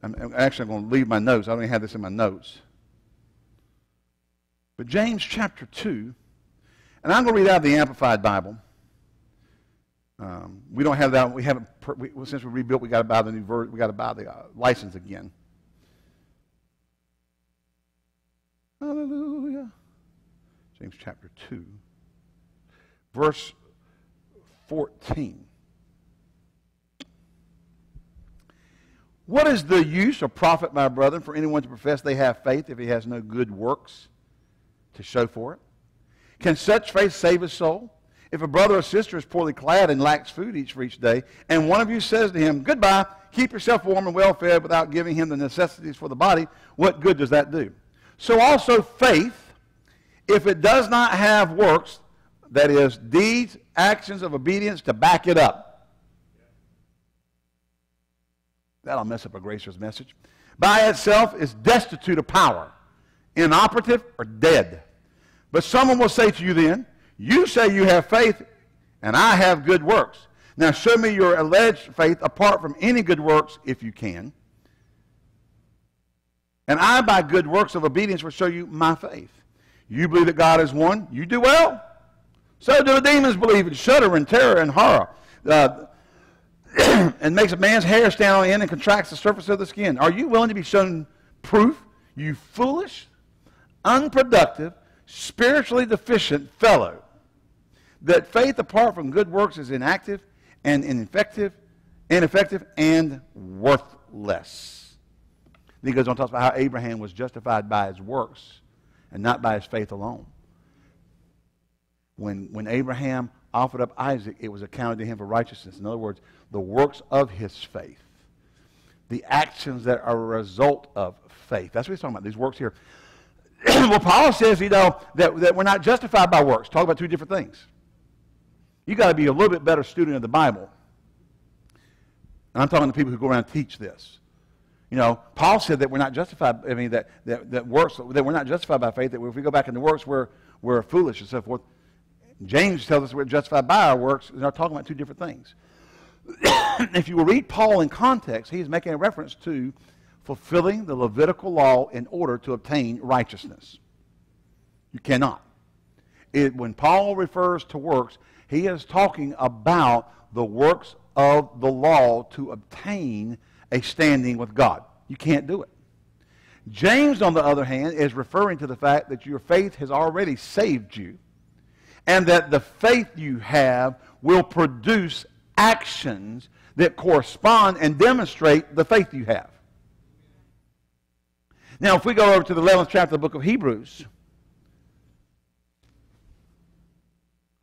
I'm, actually going to leave my notes. I don't even have this in my notes. But James chapter 2, and I'm going to read out of the Amplified Bible. Um, we don't have that. We haven't. We, well, since we rebuilt, we got to buy the new ver- We got to buy the uh, license again. Hallelujah. James chapter two, verse fourteen. What is the use or profit, my brethren, for anyone to profess they have faith if he has no good works to show for it? Can such faith save his soul? If a brother or sister is poorly clad and lacks food each for each day, and one of you says to him, Goodbye, keep yourself warm and well fed without giving him the necessities for the body, what good does that do? So also faith, if it does not have works, that is, deeds, actions of obedience to back it up. That'll mess up a gracious message. By itself is destitute of power, inoperative, or dead. But someone will say to you then, You say you have faith, and I have good works. Now show me your alleged faith apart from any good works, if you can. And I, by good works of obedience, will show you my faith. You believe that God is one, you do well. So do the demons believe and shudder and terror and horror. Uh, and makes a man's hair stand on end and contracts the surface of the skin. Are you willing to be shown proof, you foolish, unproductive, spiritually deficient fellow, that faith apart from good works is inactive and ineffective, ineffective and worthless? Then he goes on to talk about how Abraham was justified by his works and not by his faith alone. When, when Abraham offered up Isaac, it was accounted to him for righteousness. In other words, the works of his faith, the actions that are a result of faith. That's what he's talking about, these works here. well, Paul says, you know, that, that we're not justified by works. Talk about two different things. you got to be a little bit better student of the Bible. And I'm talking to people who go around and teach this. You know, Paul said that we're not justified, I mean, that, that, that works, that we're not justified by faith, that if we go back into works, we're, we're foolish and so forth. James tells us we're justified by our works, and they're talking about two different things. if you will read Paul in context, he's making a reference to fulfilling the Levitical law in order to obtain righteousness. You cannot. It, when Paul refers to works, he is talking about the works of the law to obtain a standing with God. You can't do it. James, on the other hand, is referring to the fact that your faith has already saved you and that the faith you have will produce actions that correspond and demonstrate the faith you have. Now, if we go over to the 11th chapter of the book of Hebrews,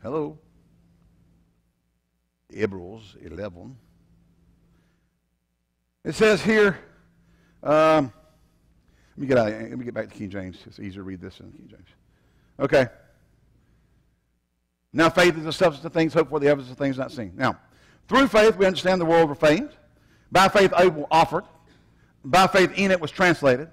hello, Hebrews 11. It says here, um, let me get out. Let me get back to King James. It's easier to read this than King James. Okay. Now faith is the substance of things hoped for, the evidence of things not seen. Now, through faith we understand the world were framed. By faith Abel offered. By faith Enoch was translated.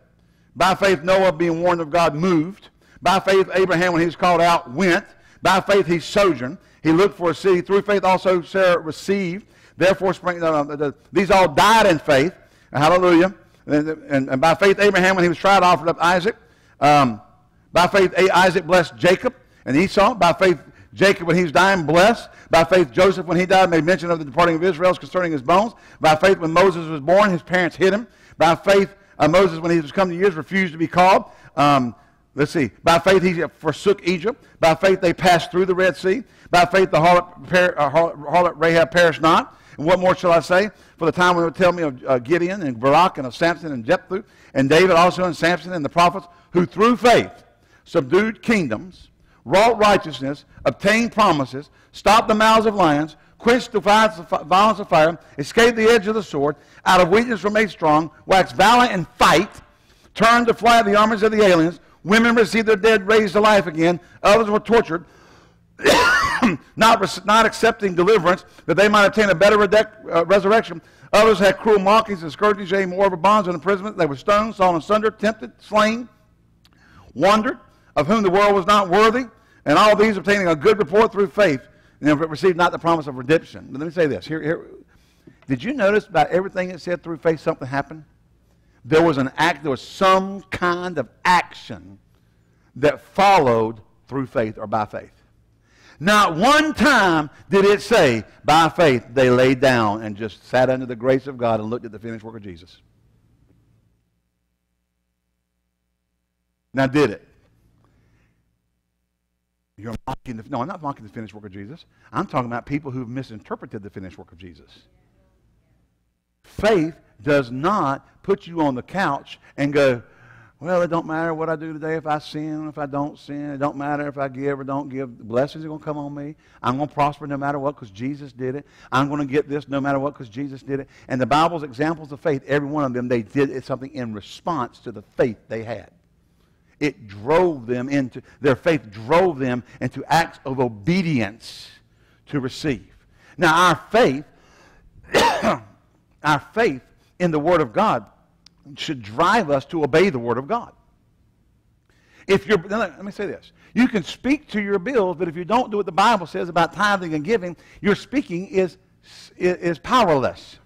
By faith Noah, being warned of God, moved. By faith Abraham, when he was called out, went. By faith he sojourned. He looked for a city. Through faith also Sarah received. Therefore, spring, uh, the, these all died in faith. Hallelujah. And, and, and, by faith Abraham, when he was tried, offered up Isaac. Um, by faith Isaac blessed Jacob and Esau. By faith Jacob, when he was dying, blessed. By faith, Joseph, when he died, made mention of the departing of Israel concerning his bones. By faith, when Moses was born, his parents hid him. By faith, uh, Moses, when he was come to years, refused to be called. Um, let's see. By faith, he forsook Egypt. By faith, they passed through the Red Sea. By faith, the harlot, uh, harlot Rahab perished not. And what more shall I say? For the time when it would tell me of uh, Gideon and Barak and of Samson and Jephthah and David also and Samson and the prophets who through faith subdued kingdoms wrought righteousness, obtained promises, stopped the mouths of lions, quenched the violence of fire, escaped the edge of the sword, out of weakness were made strong, waxed valiant in fight, turned to fly the armies of the aliens, women received their dead raised to life again, others were tortured, not, not accepting deliverance, that they might obtain a better uh, resurrection. Others had cruel mockings and scourgings, yea, more of bonds and imprisonment. They were stoned, sawn asunder, tempted, slain, wandered, of whom the world was not worthy, and all these obtaining a good report through faith, and received not the promise of redemption. Let me say this. Here, here, did you notice about everything it said through faith something happened? There was an act, there was some kind of action that followed through faith or by faith. Not one time did it say, by faith, they laid down and just sat under the grace of God and looked at the finished work of Jesus. Now, did it? You're mocking the, no, I'm not mocking the finished work of Jesus. I'm talking about people who've misinterpreted the finished work of Jesus. Faith does not put you on the couch and go, well, it don't matter what I do today if I sin, if I don't sin. It don't matter if I give or don't give. The blessings are going to come on me. I'm going to prosper no matter what because Jesus did it. I'm going to get this no matter what because Jesus did it. And the Bible's examples of faith, every one of them, they did something in response to the faith they had. It drove them into, their faith drove them into acts of obedience to receive. Now, our faith, our faith in the Word of God should drive us to obey the Word of God. If you're, let me say this. You can speak to your bills, but if you don't do what the Bible says about tithing and giving, your speaking is, is powerless.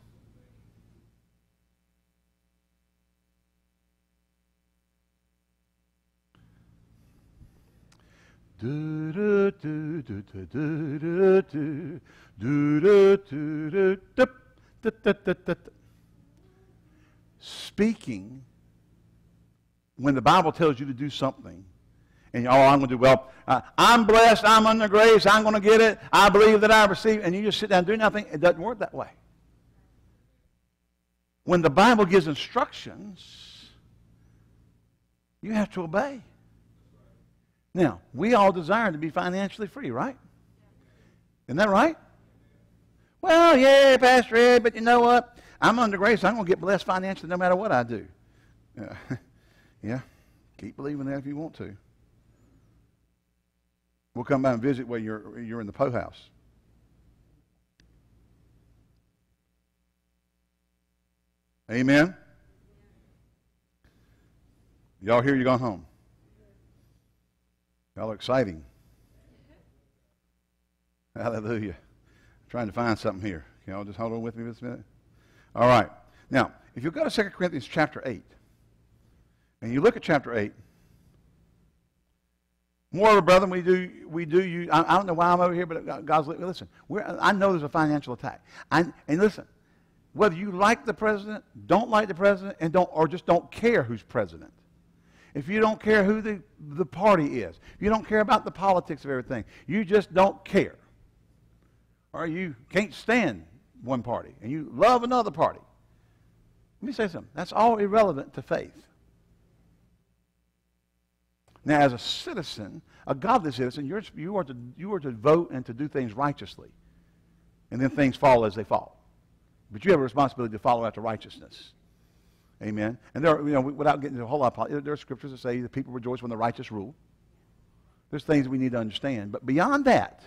Speaking, when the Bible tells you to do something, and oh, I'm going to do well. Uh, I'm blessed. I'm under grace. I'm going to get it. I believe that I receive. And you just sit down and do nothing. It doesn't work that way. When the Bible gives instructions, you have to obey. Now, we all desire to be financially free, right? Isn't that right? Well, yeah, Pastor Ed, but you know what? I'm under grace. I'm going to get blessed financially no matter what I do. Yeah. Keep believing that if you want to. We'll come by and visit while you're, you're in the Poe house. Amen. Y'all here, you gone home. Y'all exciting. Hallelujah. I'm trying to find something here. Can y'all just hold on with me for a minute? All right. Now, if you go to 2 Corinthians chapter 8, and you look at chapter 8, Moreover, brother, we do, we do you, I, I, don't know why I'm over here, but God's, listen, I know there's a financial attack. I, and listen, whether you like the president, don't like the president, and don't, or just don't care who's president, if you don't care who the, the party is, you don't care about the politics of everything, you just don't care, or you can't stand one party and you love another party, let me say something. That's all irrelevant to faith. Now, as a citizen, a godly citizen, you're, you, are to, you are to vote and to do things righteously. And then things fall as they fall. But you have a responsibility to follow after righteousness. Amen. And there, are, you know, without getting into a whole lot, of, there are scriptures that say the people rejoice when the righteous rule. There's things we need to understand. But beyond that,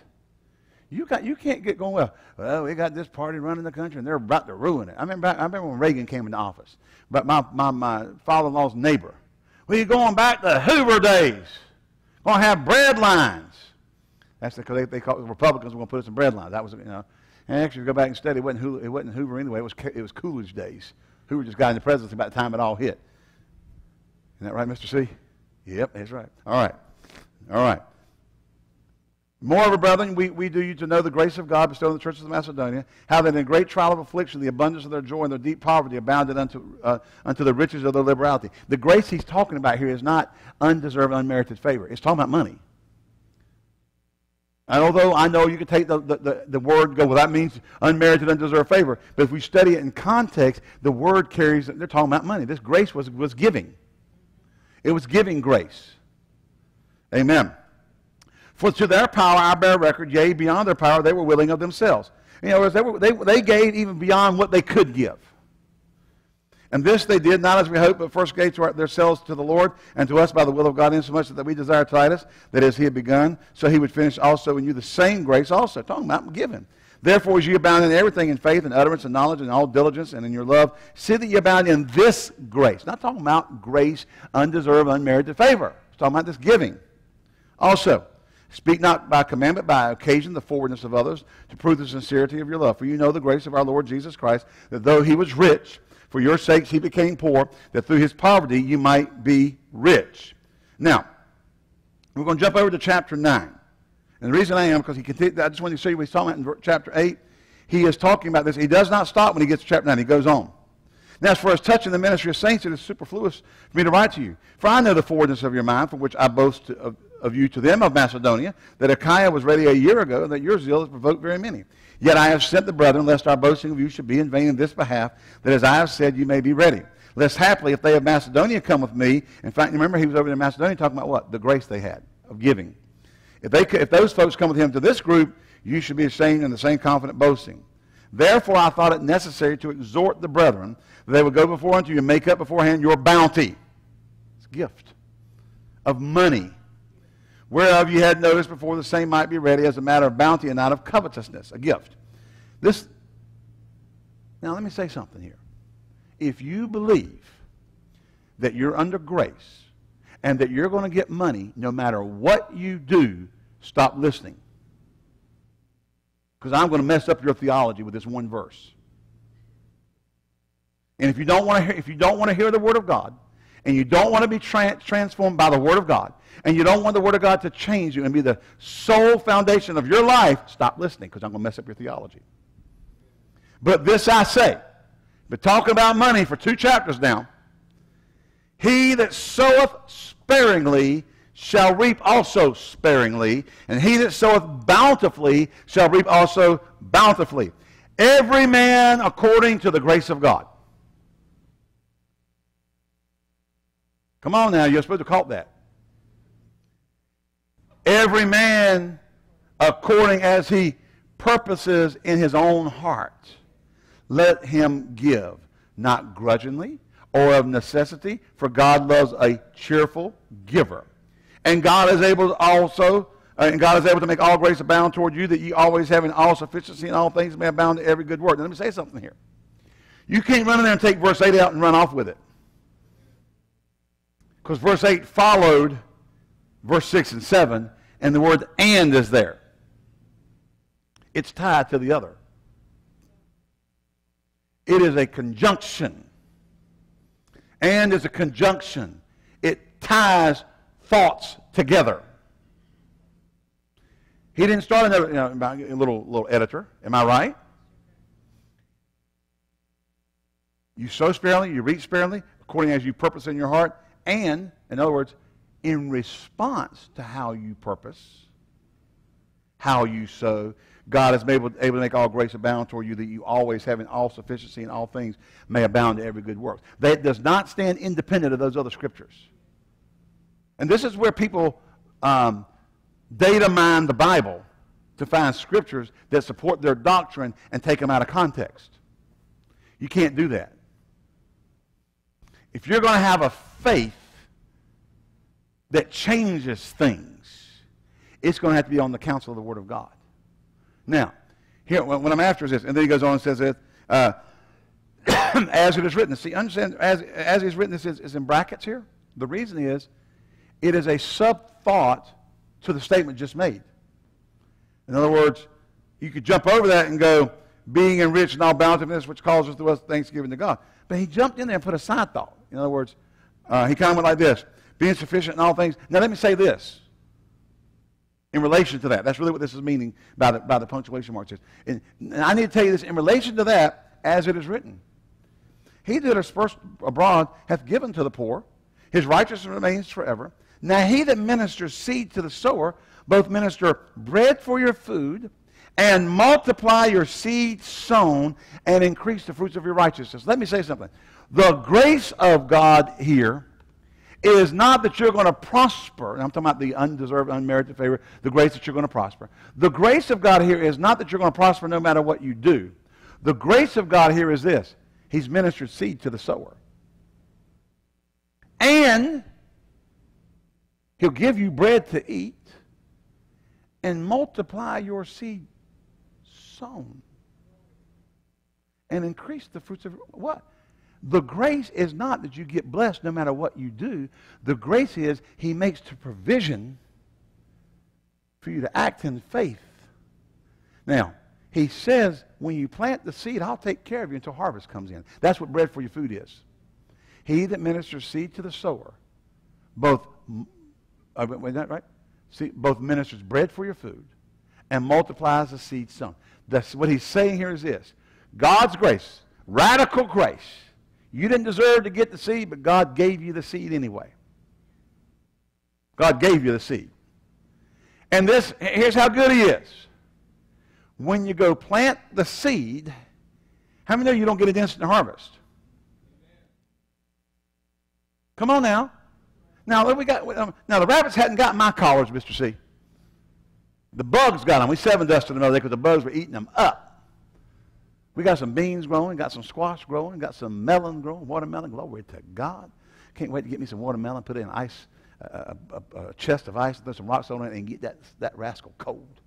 you, got, you can't get going, well, well, we got this party running the country and they're about to ruin it. I remember, I remember when Reagan came into office. But my, my, my father-in-law's neighbor, we're going back to Hoover days. Going to have bread lines. That's because they, they call the Republicans were going to put us in bread lines. That was, you know. And actually, if you go back and study, it wasn't Hoover, it wasn't Hoover anyway. It was, it was Coolidge days. Hoover just got in the presidency about the time it all hit. Isn't that right, Mr. C? Yep, that's right. All right. All right. Moreover, brethren, we, we do you to know the grace of God bestowed on the churches of Macedonia, how that in a great trial of affliction, the abundance of their joy and their deep poverty abounded unto, uh, unto the riches of their liberality. The grace he's talking about here is not undeserved, unmerited favor. It's talking about money. And although I know you can take the, the, the, the, word go, well, that means unmerited, undeserved favor. But if we study it in context, the word carries, they're talking about money. This grace was, was giving. It was giving grace. Amen. For to their power I bear record, yea, beyond their power they were willing of themselves. In other words, they, were, they, they gave even beyond what they could give. And this they did not as we hoped, but first gave to our, themselves to the Lord and to us by the will of God, insomuch that we desire Titus, that as he had begun, so he would finish also in you the same grace also. Talking about giving. Therefore, as you abound in everything in faith and utterance and knowledge and all diligence and in your love, see that you abound in this grace. Not talking about grace, undeserved, unmerited favor. It's talking about this giving. Also, speak not by commandment, by occasion, the forwardness of others, to prove the sincerity of your love. For you know the grace of our Lord Jesus Christ, that though he was rich, for your sakes he became poor, that through his poverty you might be rich. Now, we're going to jump over to chapter 9. And the reason I am, because he continued, I just want to show you what he's talking about in chapter 8. He is talking about this. He does not stop when he gets to chapter 9. He goes on. Now, as far as touching the ministry of saints, it is superfluous for me to write to you. For I know the forwardness of your mind, from which I boast of, of you to them of Macedonia, that Achaia was ready a year ago, and that your zeal has provoked very many. Yet I have sent the brethren, lest our boasting of you should be in vain in this behalf, that as I have said, you may be ready. Lest happily, if they of Macedonia come with me, in fact, remember he was over there in Macedonia talking about what? The grace they had of giving. If, they, if those folks come with him to this group, you should be ashamed in the same confident boasting. Therefore, I thought it necessary to exhort the brethren that they would go before unto you and make up beforehand your bounty. It's a gift of money, whereof you had noticed before the same might be ready as a matter of bounty and not of covetousness, a gift. This, now let me say something here. If you believe that you're under grace and that you're going to get money no matter what you do, stop listening. Because I'm going to mess up your theology with this one verse. And if you don't want to hear, if you don't want to hear the word of God, and you don't want to be tra- transformed by the word of God, and you don't want the word of God to change you and be the sole foundation of your life, stop listening because I'm going to mess up your theology. But this I say, but talking about money for two chapters now. He that soweth sparingly shall reap also sparingly, and he that soweth bountifully shall reap also bountifully. Every man according to the grace of God. Come on now, you're supposed to call that. Every man according as he purposes in his own heart, let him give, not grudgingly or of necessity, for God loves a cheerful giver. And God is able to also, uh, and God is able to make all grace abound toward you, that ye always have having all sufficiency in all things may abound to every good work. Now, let me say something here. You can't run in there and take verse 8 out and run off with it. Because verse 8 followed verse 6 and 7, and the word and is there. It's tied to the other. It is a conjunction. And is a conjunction. It ties thoughts together. He didn't start another you know, a little, little editor. Am I right? You sow sparingly, you reap sparingly, according as you purpose in your heart, and, in other words, in response to how you purpose, how you sow, God is able, able to make all grace abound toward you that you always having all sufficiency in all things may abound to every good work. That does not stand independent of those other scriptures. And this is where people um, data mine the Bible to find scriptures that support their doctrine and take them out of context. You can't do that. If you're going to have a faith that changes things, it's going to have to be on the counsel of the Word of God. Now, here, what I'm after is this, and then he goes on and says this, uh, as it is written. See, understand, as, as it is written, this is, is in brackets here. The reason is, it is a sub-thought to the statement just made. In other words, you could jump over that and go, being enriched in all bountifulness, which causes to us thanksgiving to God. But he jumped in there and put a side thought. In other words, uh, he kind of went like this, being sufficient in all things. Now let me say this in relation to that. That's really what this is meaning by the, by the punctuation marks. And, and I need to tell you this in relation to that, as it is written. He that is first abroad hath given to the poor. His righteousness remains forever. Now he that ministers seed to the sower, both minister bread for your food, and multiply your seed sown, and increase the fruits of your righteousness. Let me say something. The grace of God here is not that you're going to prosper. I'm talking about the undeserved, unmerited favor, the grace that you're going to prosper. The grace of God here is not that you're going to prosper no matter what you do. The grace of God here is this He's ministered seed to the sower. And he'll give you bread to eat and multiply your seed sown and increase the fruits of what? The grace is not that you get blessed no matter what you do. The grace is he makes the provision for you to act in faith. Now, he says, when you plant the seed, I'll take care of you until harvest comes in. That's what bread for your food is. He that ministers seed to the sower, both, uh, that right? See, both ministers bread for your food and multiplies the seed sown. That's what he's saying here is this. God's grace, radical grace. You didn't deserve to get the seed, but God gave you the seed anyway. God gave you the seed. And this, here's how good he is. When you go plant the seed, how many know you don't get an instant harvest? Come on now. Now we got. Um, now the rabbits hadn't got my collars, Mr. C. The bugs got them. We Sevin dusted them the other day because the bugs were eating them up. We got some beans growing, got some squash growing, got some melon growing, watermelon. Glory to God. Can't wait to get me some watermelon, put it in ice, uh, a, a, chest of ice, throw some rocks on it, and get that, that rascal cold.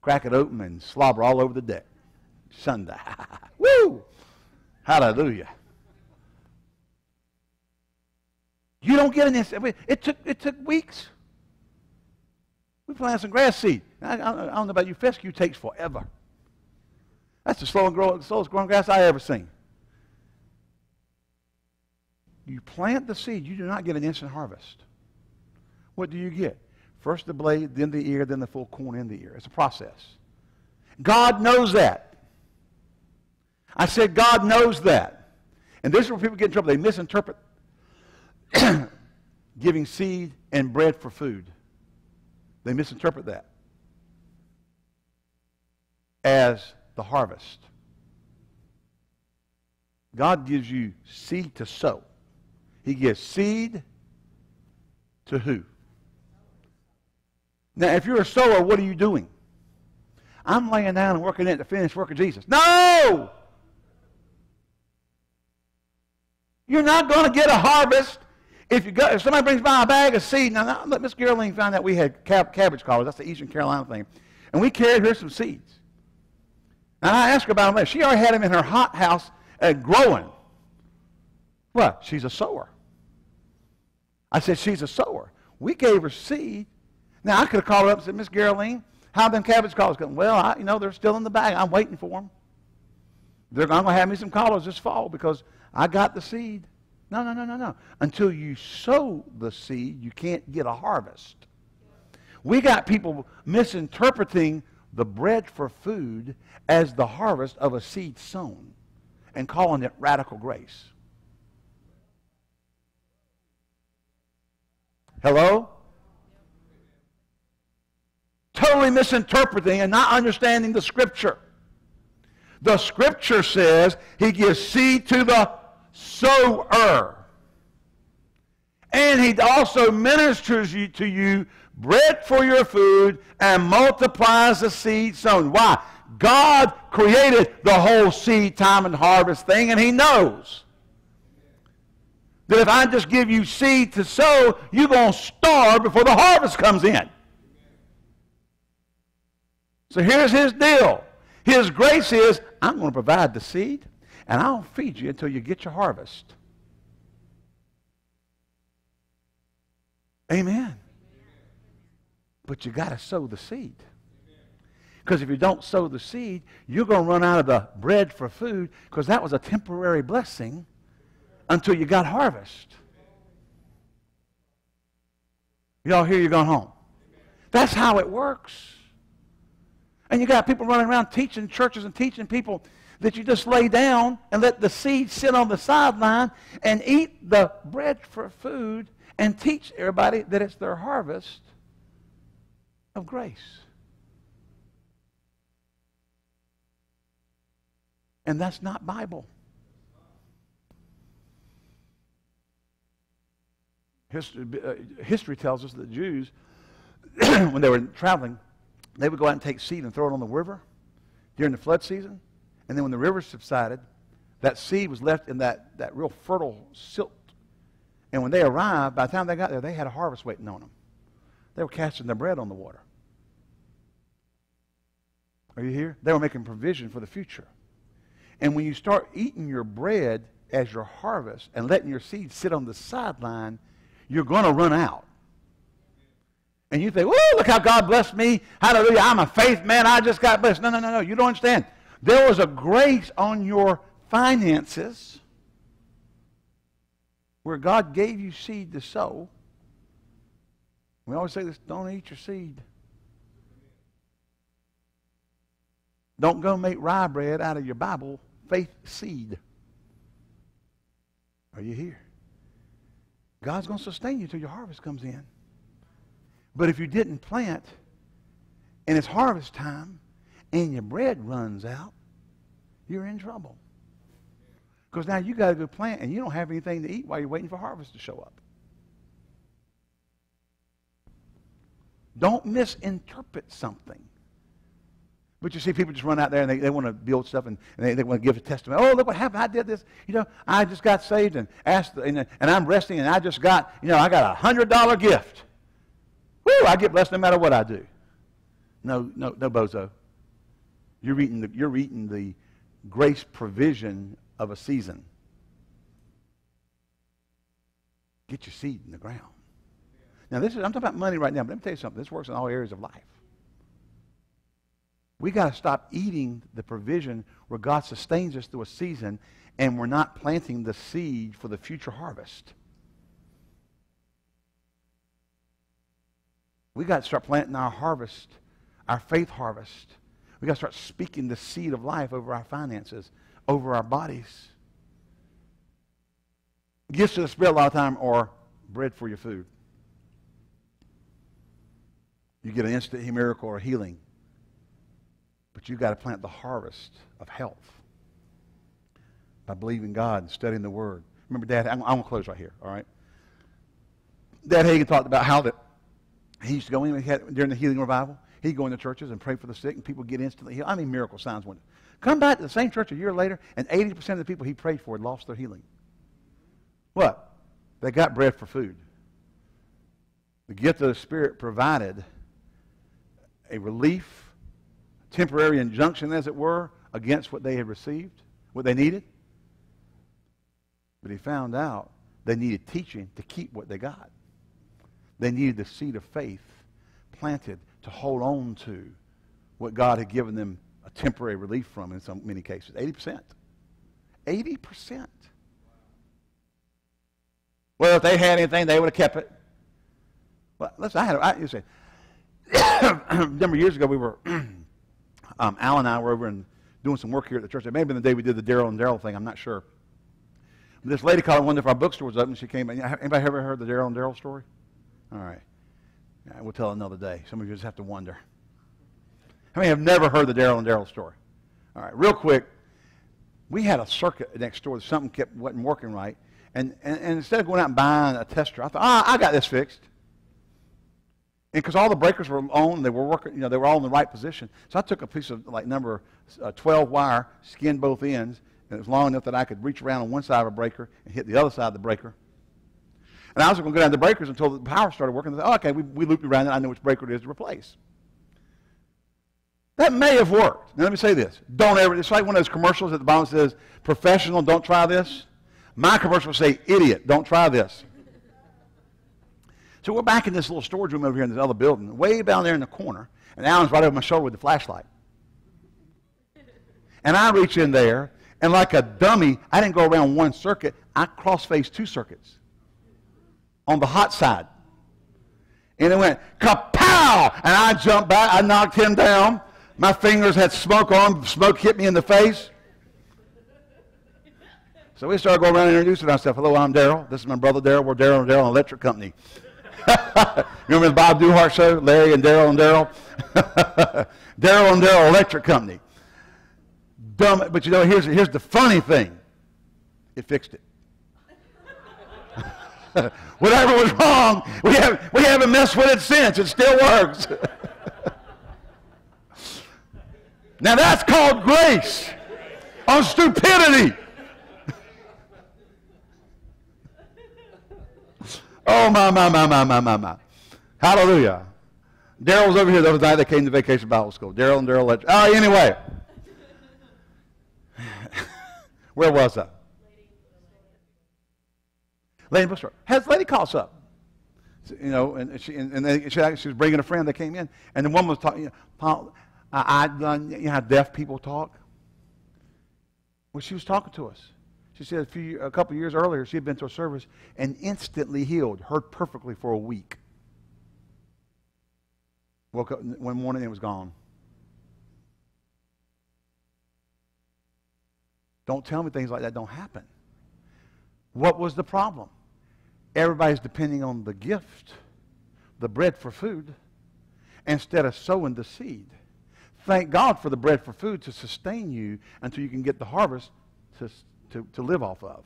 Crack it open and slobber all over the deck. Sunday. Woo! Hallelujah. You don't get an instant. It took, it took weeks. We planted some grass seed. I, I, I don't know about you. Fescue takes forever. That's the slowest growing, slowest growing grass I ever seen. You plant the seed, you do not get an instant harvest. What do you get? First the blade, then the ear, then the full corn in the ear. It's a process. God knows that. I said God knows that. And this is where people get in trouble. They misinterpret giving seed and bread for food. They misinterpret that as the harvest. God gives you seed to sow. He gives seed to who? Now, if you're a sower, what are you doing? I'm laying down and working at the finished work of Jesus. No! You're not going to get a harvest if you go, if somebody brings by a bag of seed. Now, now let Miss Geraldine find out we had cab, cabbage collars. That's the Eastern Carolina thing. And we carried her some seeds. And I asked her about him. She already had him in her hot house uh, growing. What? She's a sower. I said, she's a sower. We gave her seed. Now, I could have called her up and said, Miss Geraldine, how them cabbage collars going? Well, I, you know, they're still in the bag. I'm waiting for them. They're going to have me some collars this fall because I got the seed. No, no, no, no, no. Until you sow the seed, you can't get a harvest. We got people misinterpreting the bread for food as the harvest of a seed sown and calling it radical grace. Hello? Totally misinterpreting and not understanding the scripture. The scripture says he gives seed to the sower. And he also ministers you, to you bread for your food, and multiplies the seed sown. Why? God created the whole seed time and harvest thing, and he knows that if I just give you seed to sow, you're going to starve before the harvest comes in. So here's his deal. His grace is, I'm going to provide the seed, and I'll feed you until you get your harvest. Amen. But you got to sow the seed. Because if you don't sow the seed, you're going to run out of the bread for food because that was a temporary blessing until you got harvest. Y'all hear you're going home? That's how it works. And you got people running around teaching churches and teaching people that you just lay down and let the seed sit on the sideline and eat the bread for food and teach everybody that it's their harvest of grace. And that's not Bible. History, uh, history tells us that Jews, when they were traveling, they would go out and take seed and throw it on the river during the flood season. And then when the river subsided, that seed was left in that, that real fertile silt And when they arrived, by the time they got there, they had a harvest waiting on them. They were casting their bread on the water. Are you here? They were making provision for the future. And when you start eating your bread as your harvest and letting your seed sit on the sideline, you're going to run out. And you think, "Oh, look how God blessed me. Hallelujah. I'm a faith man. I just got blessed. No, no, no, no. You don't understand. There was a grace on your finances where God gave you seed to sow. We always say this don't eat your seed. Don't go make rye bread out of your Bible faith seed. Are you here? God's going to sustain you till your harvest comes in. But if you didn't plant and it's harvest time and your bread runs out, you're in trouble. Because now you got to go plant and you don't have anything to eat while you're waiting for harvest to show up. Don't misinterpret something. But you see people just run out there and they, they want to build stuff and, and they, they want to give a testimony. Oh, look what happened. I did this. You know, I just got saved and asked, and, and I'm resting and I just got, you know, I got a $100 gift. Woo, I get blessed no matter what I do. No, no, no, bozo. You're eating the, you're eating the grace provision of a season. Get your seed in the ground. Now, this is, I'm talking about money right now, but let me tell you something. This works in all areas of life. We got to stop eating the provision where God sustains us through a season and we're not planting the seed for the future harvest. We got to start planting our harvest, our faith harvest. We got to start speaking the seed of life over our finances, over our bodies. Gifts of the Spirit a lot of time are bread for your food. You get an instant miracle or healing. But you've got to plant the harvest of health by believing God and studying the Word. Remember, Dad, I'm, I'm going to close right here, all right? Dad Hagin talked about how that he used to go in had, during the healing revival. He'd go into churches and pray for the sick, and people get instantly healed. I mean, miracle signs, went. Come back to the same church a year later, and 80% of the people he prayed for had lost their healing. What? They got bread for food. The gift of the Spirit provided a relief, temporary injunction, as it were, against what they had received, what they needed. But he found out they needed teaching to keep what they got. They needed the seed of faith planted to hold on to what God had given them a temporary relief from in so many cases. 80%. 80%. Well, if they had anything, they would have kept it. Well, listen, I had, I, you say, a number of years ago, we were, um, Al and I were over and doing some work here at the church. It may have been the day we did the Daryl and Daryl thing. I'm not sure. But this lady called one if our bookstores up, and she came. Anybody ever heard the Daryl and Daryl story? All right. We'll tell another day. Some of you just have to wonder. How many have never heard the Daryl and Daryl story? All right, real quick. We had a circuit next door. That something kept wasn't working right, and, and, and instead of going out and buying a tester, I thought, ah, I got this fixed. And because all the breakers were on, they were working, you know, they were all in the right position. So I took a piece of like number uh, 12 wire, skinned both ends, and it was long enough that I could reach around on one side of a breaker and hit the other side of the breaker. And I was going to go down the breakers until the power started working. oh, okay, we, we looped around it. I know which breaker it is to replace. That may have worked. Now, let me say this. Don't ever, it's like one of those commercials at the bottom says, professional, don't try this. My commercial say, idiot, don't try this. So we're back in this little storage room over here in this other building, way down there in the corner, and Alan's right over my shoulder with the flashlight. And I reach in there, and like a dummy, I didn't go around one circuit. I cross-faced two circuits on the hot side. And it went kapow! And I jumped back. I knocked him down. My fingers had smoke on. Smoke hit me in the face. So we started going around introducing ourselves. Hello, I'm Daryl. This is my brother Daryl. We're Daryl and Daryl Electric Company. Remember the Bob Newhart show? Larry and Daryl and Daryl? Daryl and Daryl Electric Company. Dumb, but you know, here's, here's the funny thing. It fixed it. Whatever was wrong, we, have, we haven't messed with it since. It still works. now that's called grace on stupidity. Oh, my, my, my, my, my, my, my. Hallelujah. Daryl was over here the other night. They came to Vacation Bible School. Daryl and Daryl. Let- Oh, anyway. Where was I? Lady Bookstore. Has Lady call us up. You know, and she and, and they, she, she was bringing a friend that came in, and the woman was talking. You know, I, I. You know how deaf people talk. Well, she was talking to us. She said a few, a couple years earlier, she had been to a service and instantly healed, heard perfectly for a week. Woke up one morning and it was gone. Don't tell me things like that don't happen. What was the problem? Everybody's depending on the gift, the bread for food, instead of sowing the seed. Thank God for the bread for food to sustain you until you can get the harvest to, to, to live off of.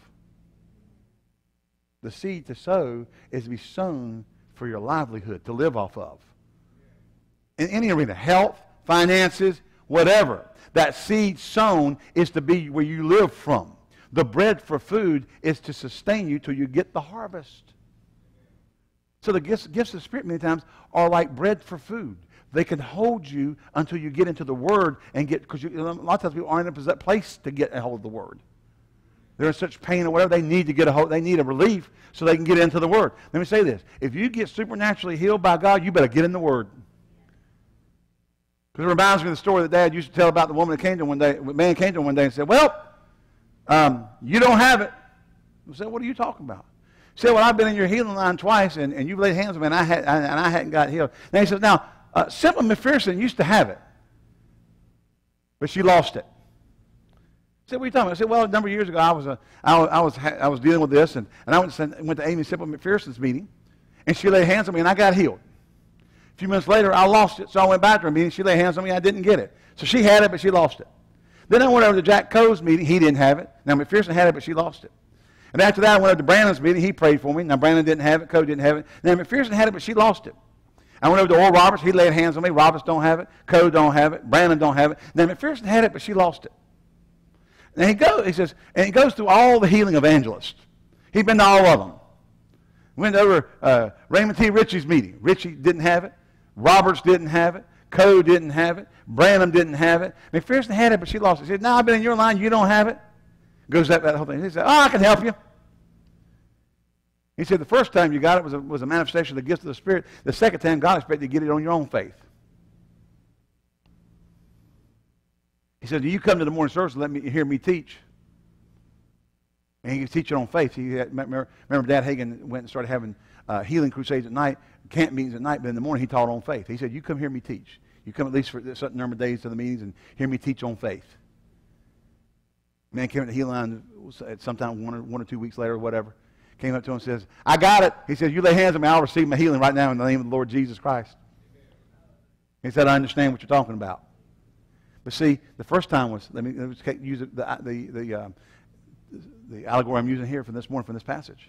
The seed to sow is to be sown for your livelihood, to live off of. In any arena, health, finances, whatever. That seed sown is to be where you live from. The bread for food is to sustain you till you get the harvest. So the gifts, gifts of the Spirit many times are like bread for food. They can hold you until you get into the Word and get, because a lot of times people aren't in a place to get a hold of the Word. They're in such pain or whatever, they need to get a hold, they need a relief so they can get into the Word. Let me say this. If you get supernaturally healed by God, you better get in the Word. Because it reminds me of the story that Dad used to tell about the woman that came to him one day, man came to him one day and said, Well, um, you don't have it. I said, What are you talking about? He said, Well, I've been in your healing line twice, and, and you've laid hands on me, and I, had, and I hadn't got healed. Now he says, Now, uh, McPherson used to have it, but she lost it. I said, what are you talking about? I said, well, a number of years ago, I was, uh, I, was, I, was, I was dealing with this, and, and I went to, went to Aimee Semple McPherson's meeting, and she laid hands on me, and I got healed. A few minutes later, I lost it, so I went back to her meeting. She laid hands on me, I didn't get it. So she had it, but she lost it. Then I went over to Jack Coe's meeting. He didn't have it. Now, McPherson had it, but she lost it. And after that, I went over to Branham's meeting. He prayed for me. Now, Branham didn't have it. Coe didn't have it. Now, McPherson had it, but she lost it. I went over to Oral Roberts. He laid hands on me. Roberts don't have it. Coe don't have it. Branham don't have it. Now, McPherson had it, but she lost it. And he goes, he says, and he goes through all the healing evangelists. He's been to all of them. Went over uh, Raymond T. Richey's meeting. Richey didn't have it. Roberts didn't have it. Coe didn't have it. Branham didn't have it. McPherson had it, but she lost it. He said, No, I've been in your line. You don't have it. Goes that, that whole thing. He said, Oh, I can help you. He said, The first time you got it was a, was a manifestation of the gift of the Spirit. The second time, God expected you to get it on your own faith. He said, you come to the morning service and let me hear me teach? And he was teaching on faith. He had, remember, remember, Dad Hagin went and started having uh, healing crusades at night, camp meetings at night, but in the morning he taught on faith. He said, You come hear me teach. You come at least for a certain number of days to the meetings and hear me teach on faith. Man came to healing sometime one or, one or two weeks later or whatever. Came up to him and says, I got it. He said, You lay hands on me, I'll receive my healing right now in the name of the Lord Jesus Christ. He said, I understand what you're talking about. But see, the first time was, let me, let me use the, the, the, uh, the allegory I'm using here from this morning from this passage.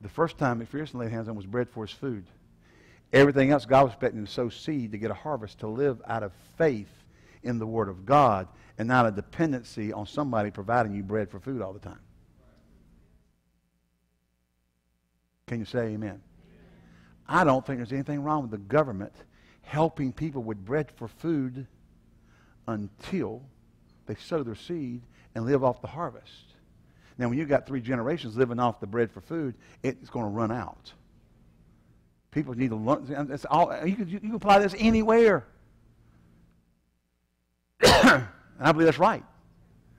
The first time McPherson laid hands on was bread for his food. Everything else, God was expecting to sow seed to get a harvest, to live out of faith in the Word of God and not a dependency on somebody providing you bread for food all the time. Can you say amen? I don't think there's anything wrong with the government helping people with bread for food until they sow their seed and live off the harvest. Now, when you've got three generations living off the bread for food, it's going to run out. People need to learn. It's all, you, can, you can apply this anywhere. and I believe that's right.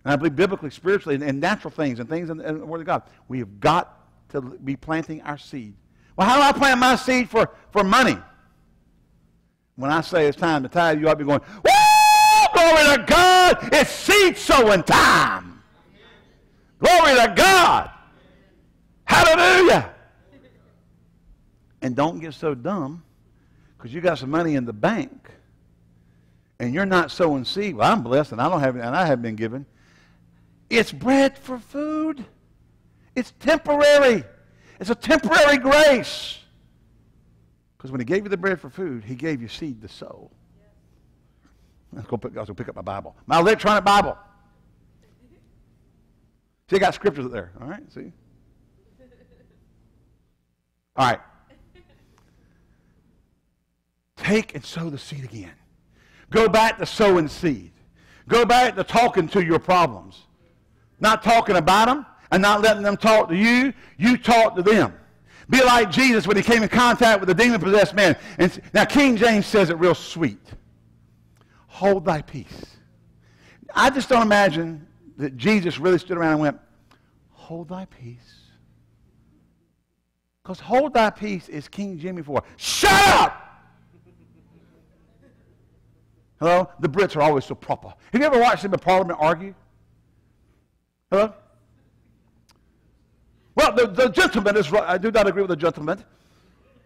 And I believe biblically, spiritually, and, and natural things and things in, in the Word of God. We have got to be planting our seed. Well, how do I plant my seed for, for money? When I say it's time to tithe, you ought to be going, Woo! Glory to God! It's seed sowing time. Glory to God. Hallelujah. And don't get so dumb because you got some money in the bank and you're not sowing seed. Well, I'm blessed and I don't have and I have been given. It's bread for food. It's temporary. It's a temporary grace. Because when he gave you the bread for food, he gave you seed to sow. Let's go pick, pick up my Bible. My electronic Bible. See, I got scriptures there. All right, see? All right. Take and sow the seed again. Go back to sowing seed. Go back to talking to your problems. Not talking about them and not letting them talk to you. You talk to them. Be like Jesus when he came in contact with the demon possessed man. And now King James says it real sweet. Hold thy peace. I just don't imagine that Jesus really stood around and went, Hold thy peace. Because hold thy peace is King Jimmy for shut up! Hello? The Brits are always so proper. Have you ever watched them in Parliament argue? Hello? Well, the, the gentleman is right. I do not agree with the gentleman.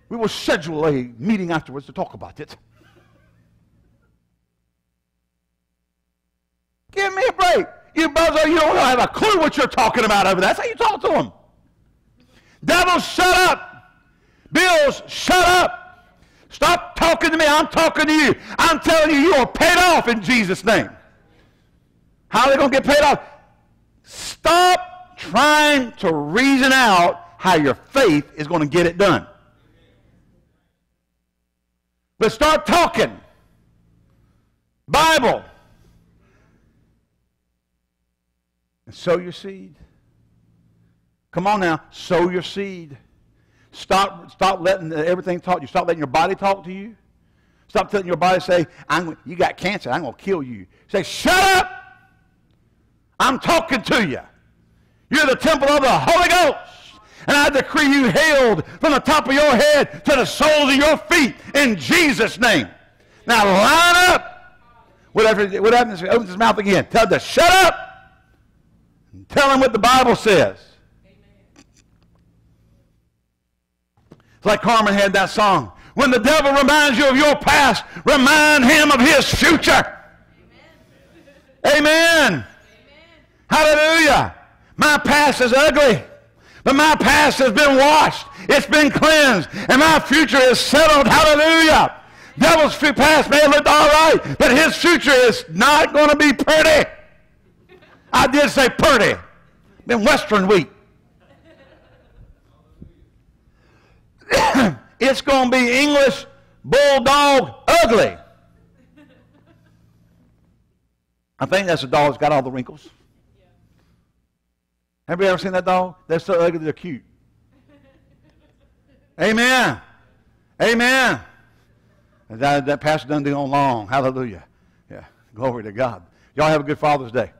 We will schedule a meeting afterwards to talk about it. Give me a break. You buzzer, you don't have a clue what you're talking about over there. That's how you talk to them. Devils, shut up. Bills, shut up. Stop talking to me. I'm talking to you. I'm telling you, you are paid off in Jesus' name. How are they going to get paid off? Stop trying to reason out how your faith is going to get it done. But start talking. Bible. And sow your seed. Come on now, sow your seed. Stop, stop letting everything talk to you. Stop letting your body talk to you. Stop telling your body say, I'm, you got cancer, I'm going to kill you. Say, shut up! I'm talking to you. You're the temple of the Holy Ghost. And I decree you healed from the top of your head to the soles of your feet in Jesus' name. Now line up. Whatever, what happens? He opens his mouth again. Tell him to shut up. And tell him what the Bible says. Amen. It's like Carmen had that song. When the devil reminds you of your past, remind him of his future. Amen. Amen. Hallelujah. My past is ugly, but my past has been washed. It's been cleansed, and my future is settled. Hallelujah. Devil's past may have looked all right, but his future is not going to be pretty. I did say pretty. Been Western wheat. it's going to be English bulldog ugly. I think that's a dog that's got all the wrinkles. Have you ever seen that dog? They're so ugly, they're cute. Amen. Amen. That, that pastor done doing long. Hallelujah. Yeah. Glory to God. Y'all have a good Father's Day.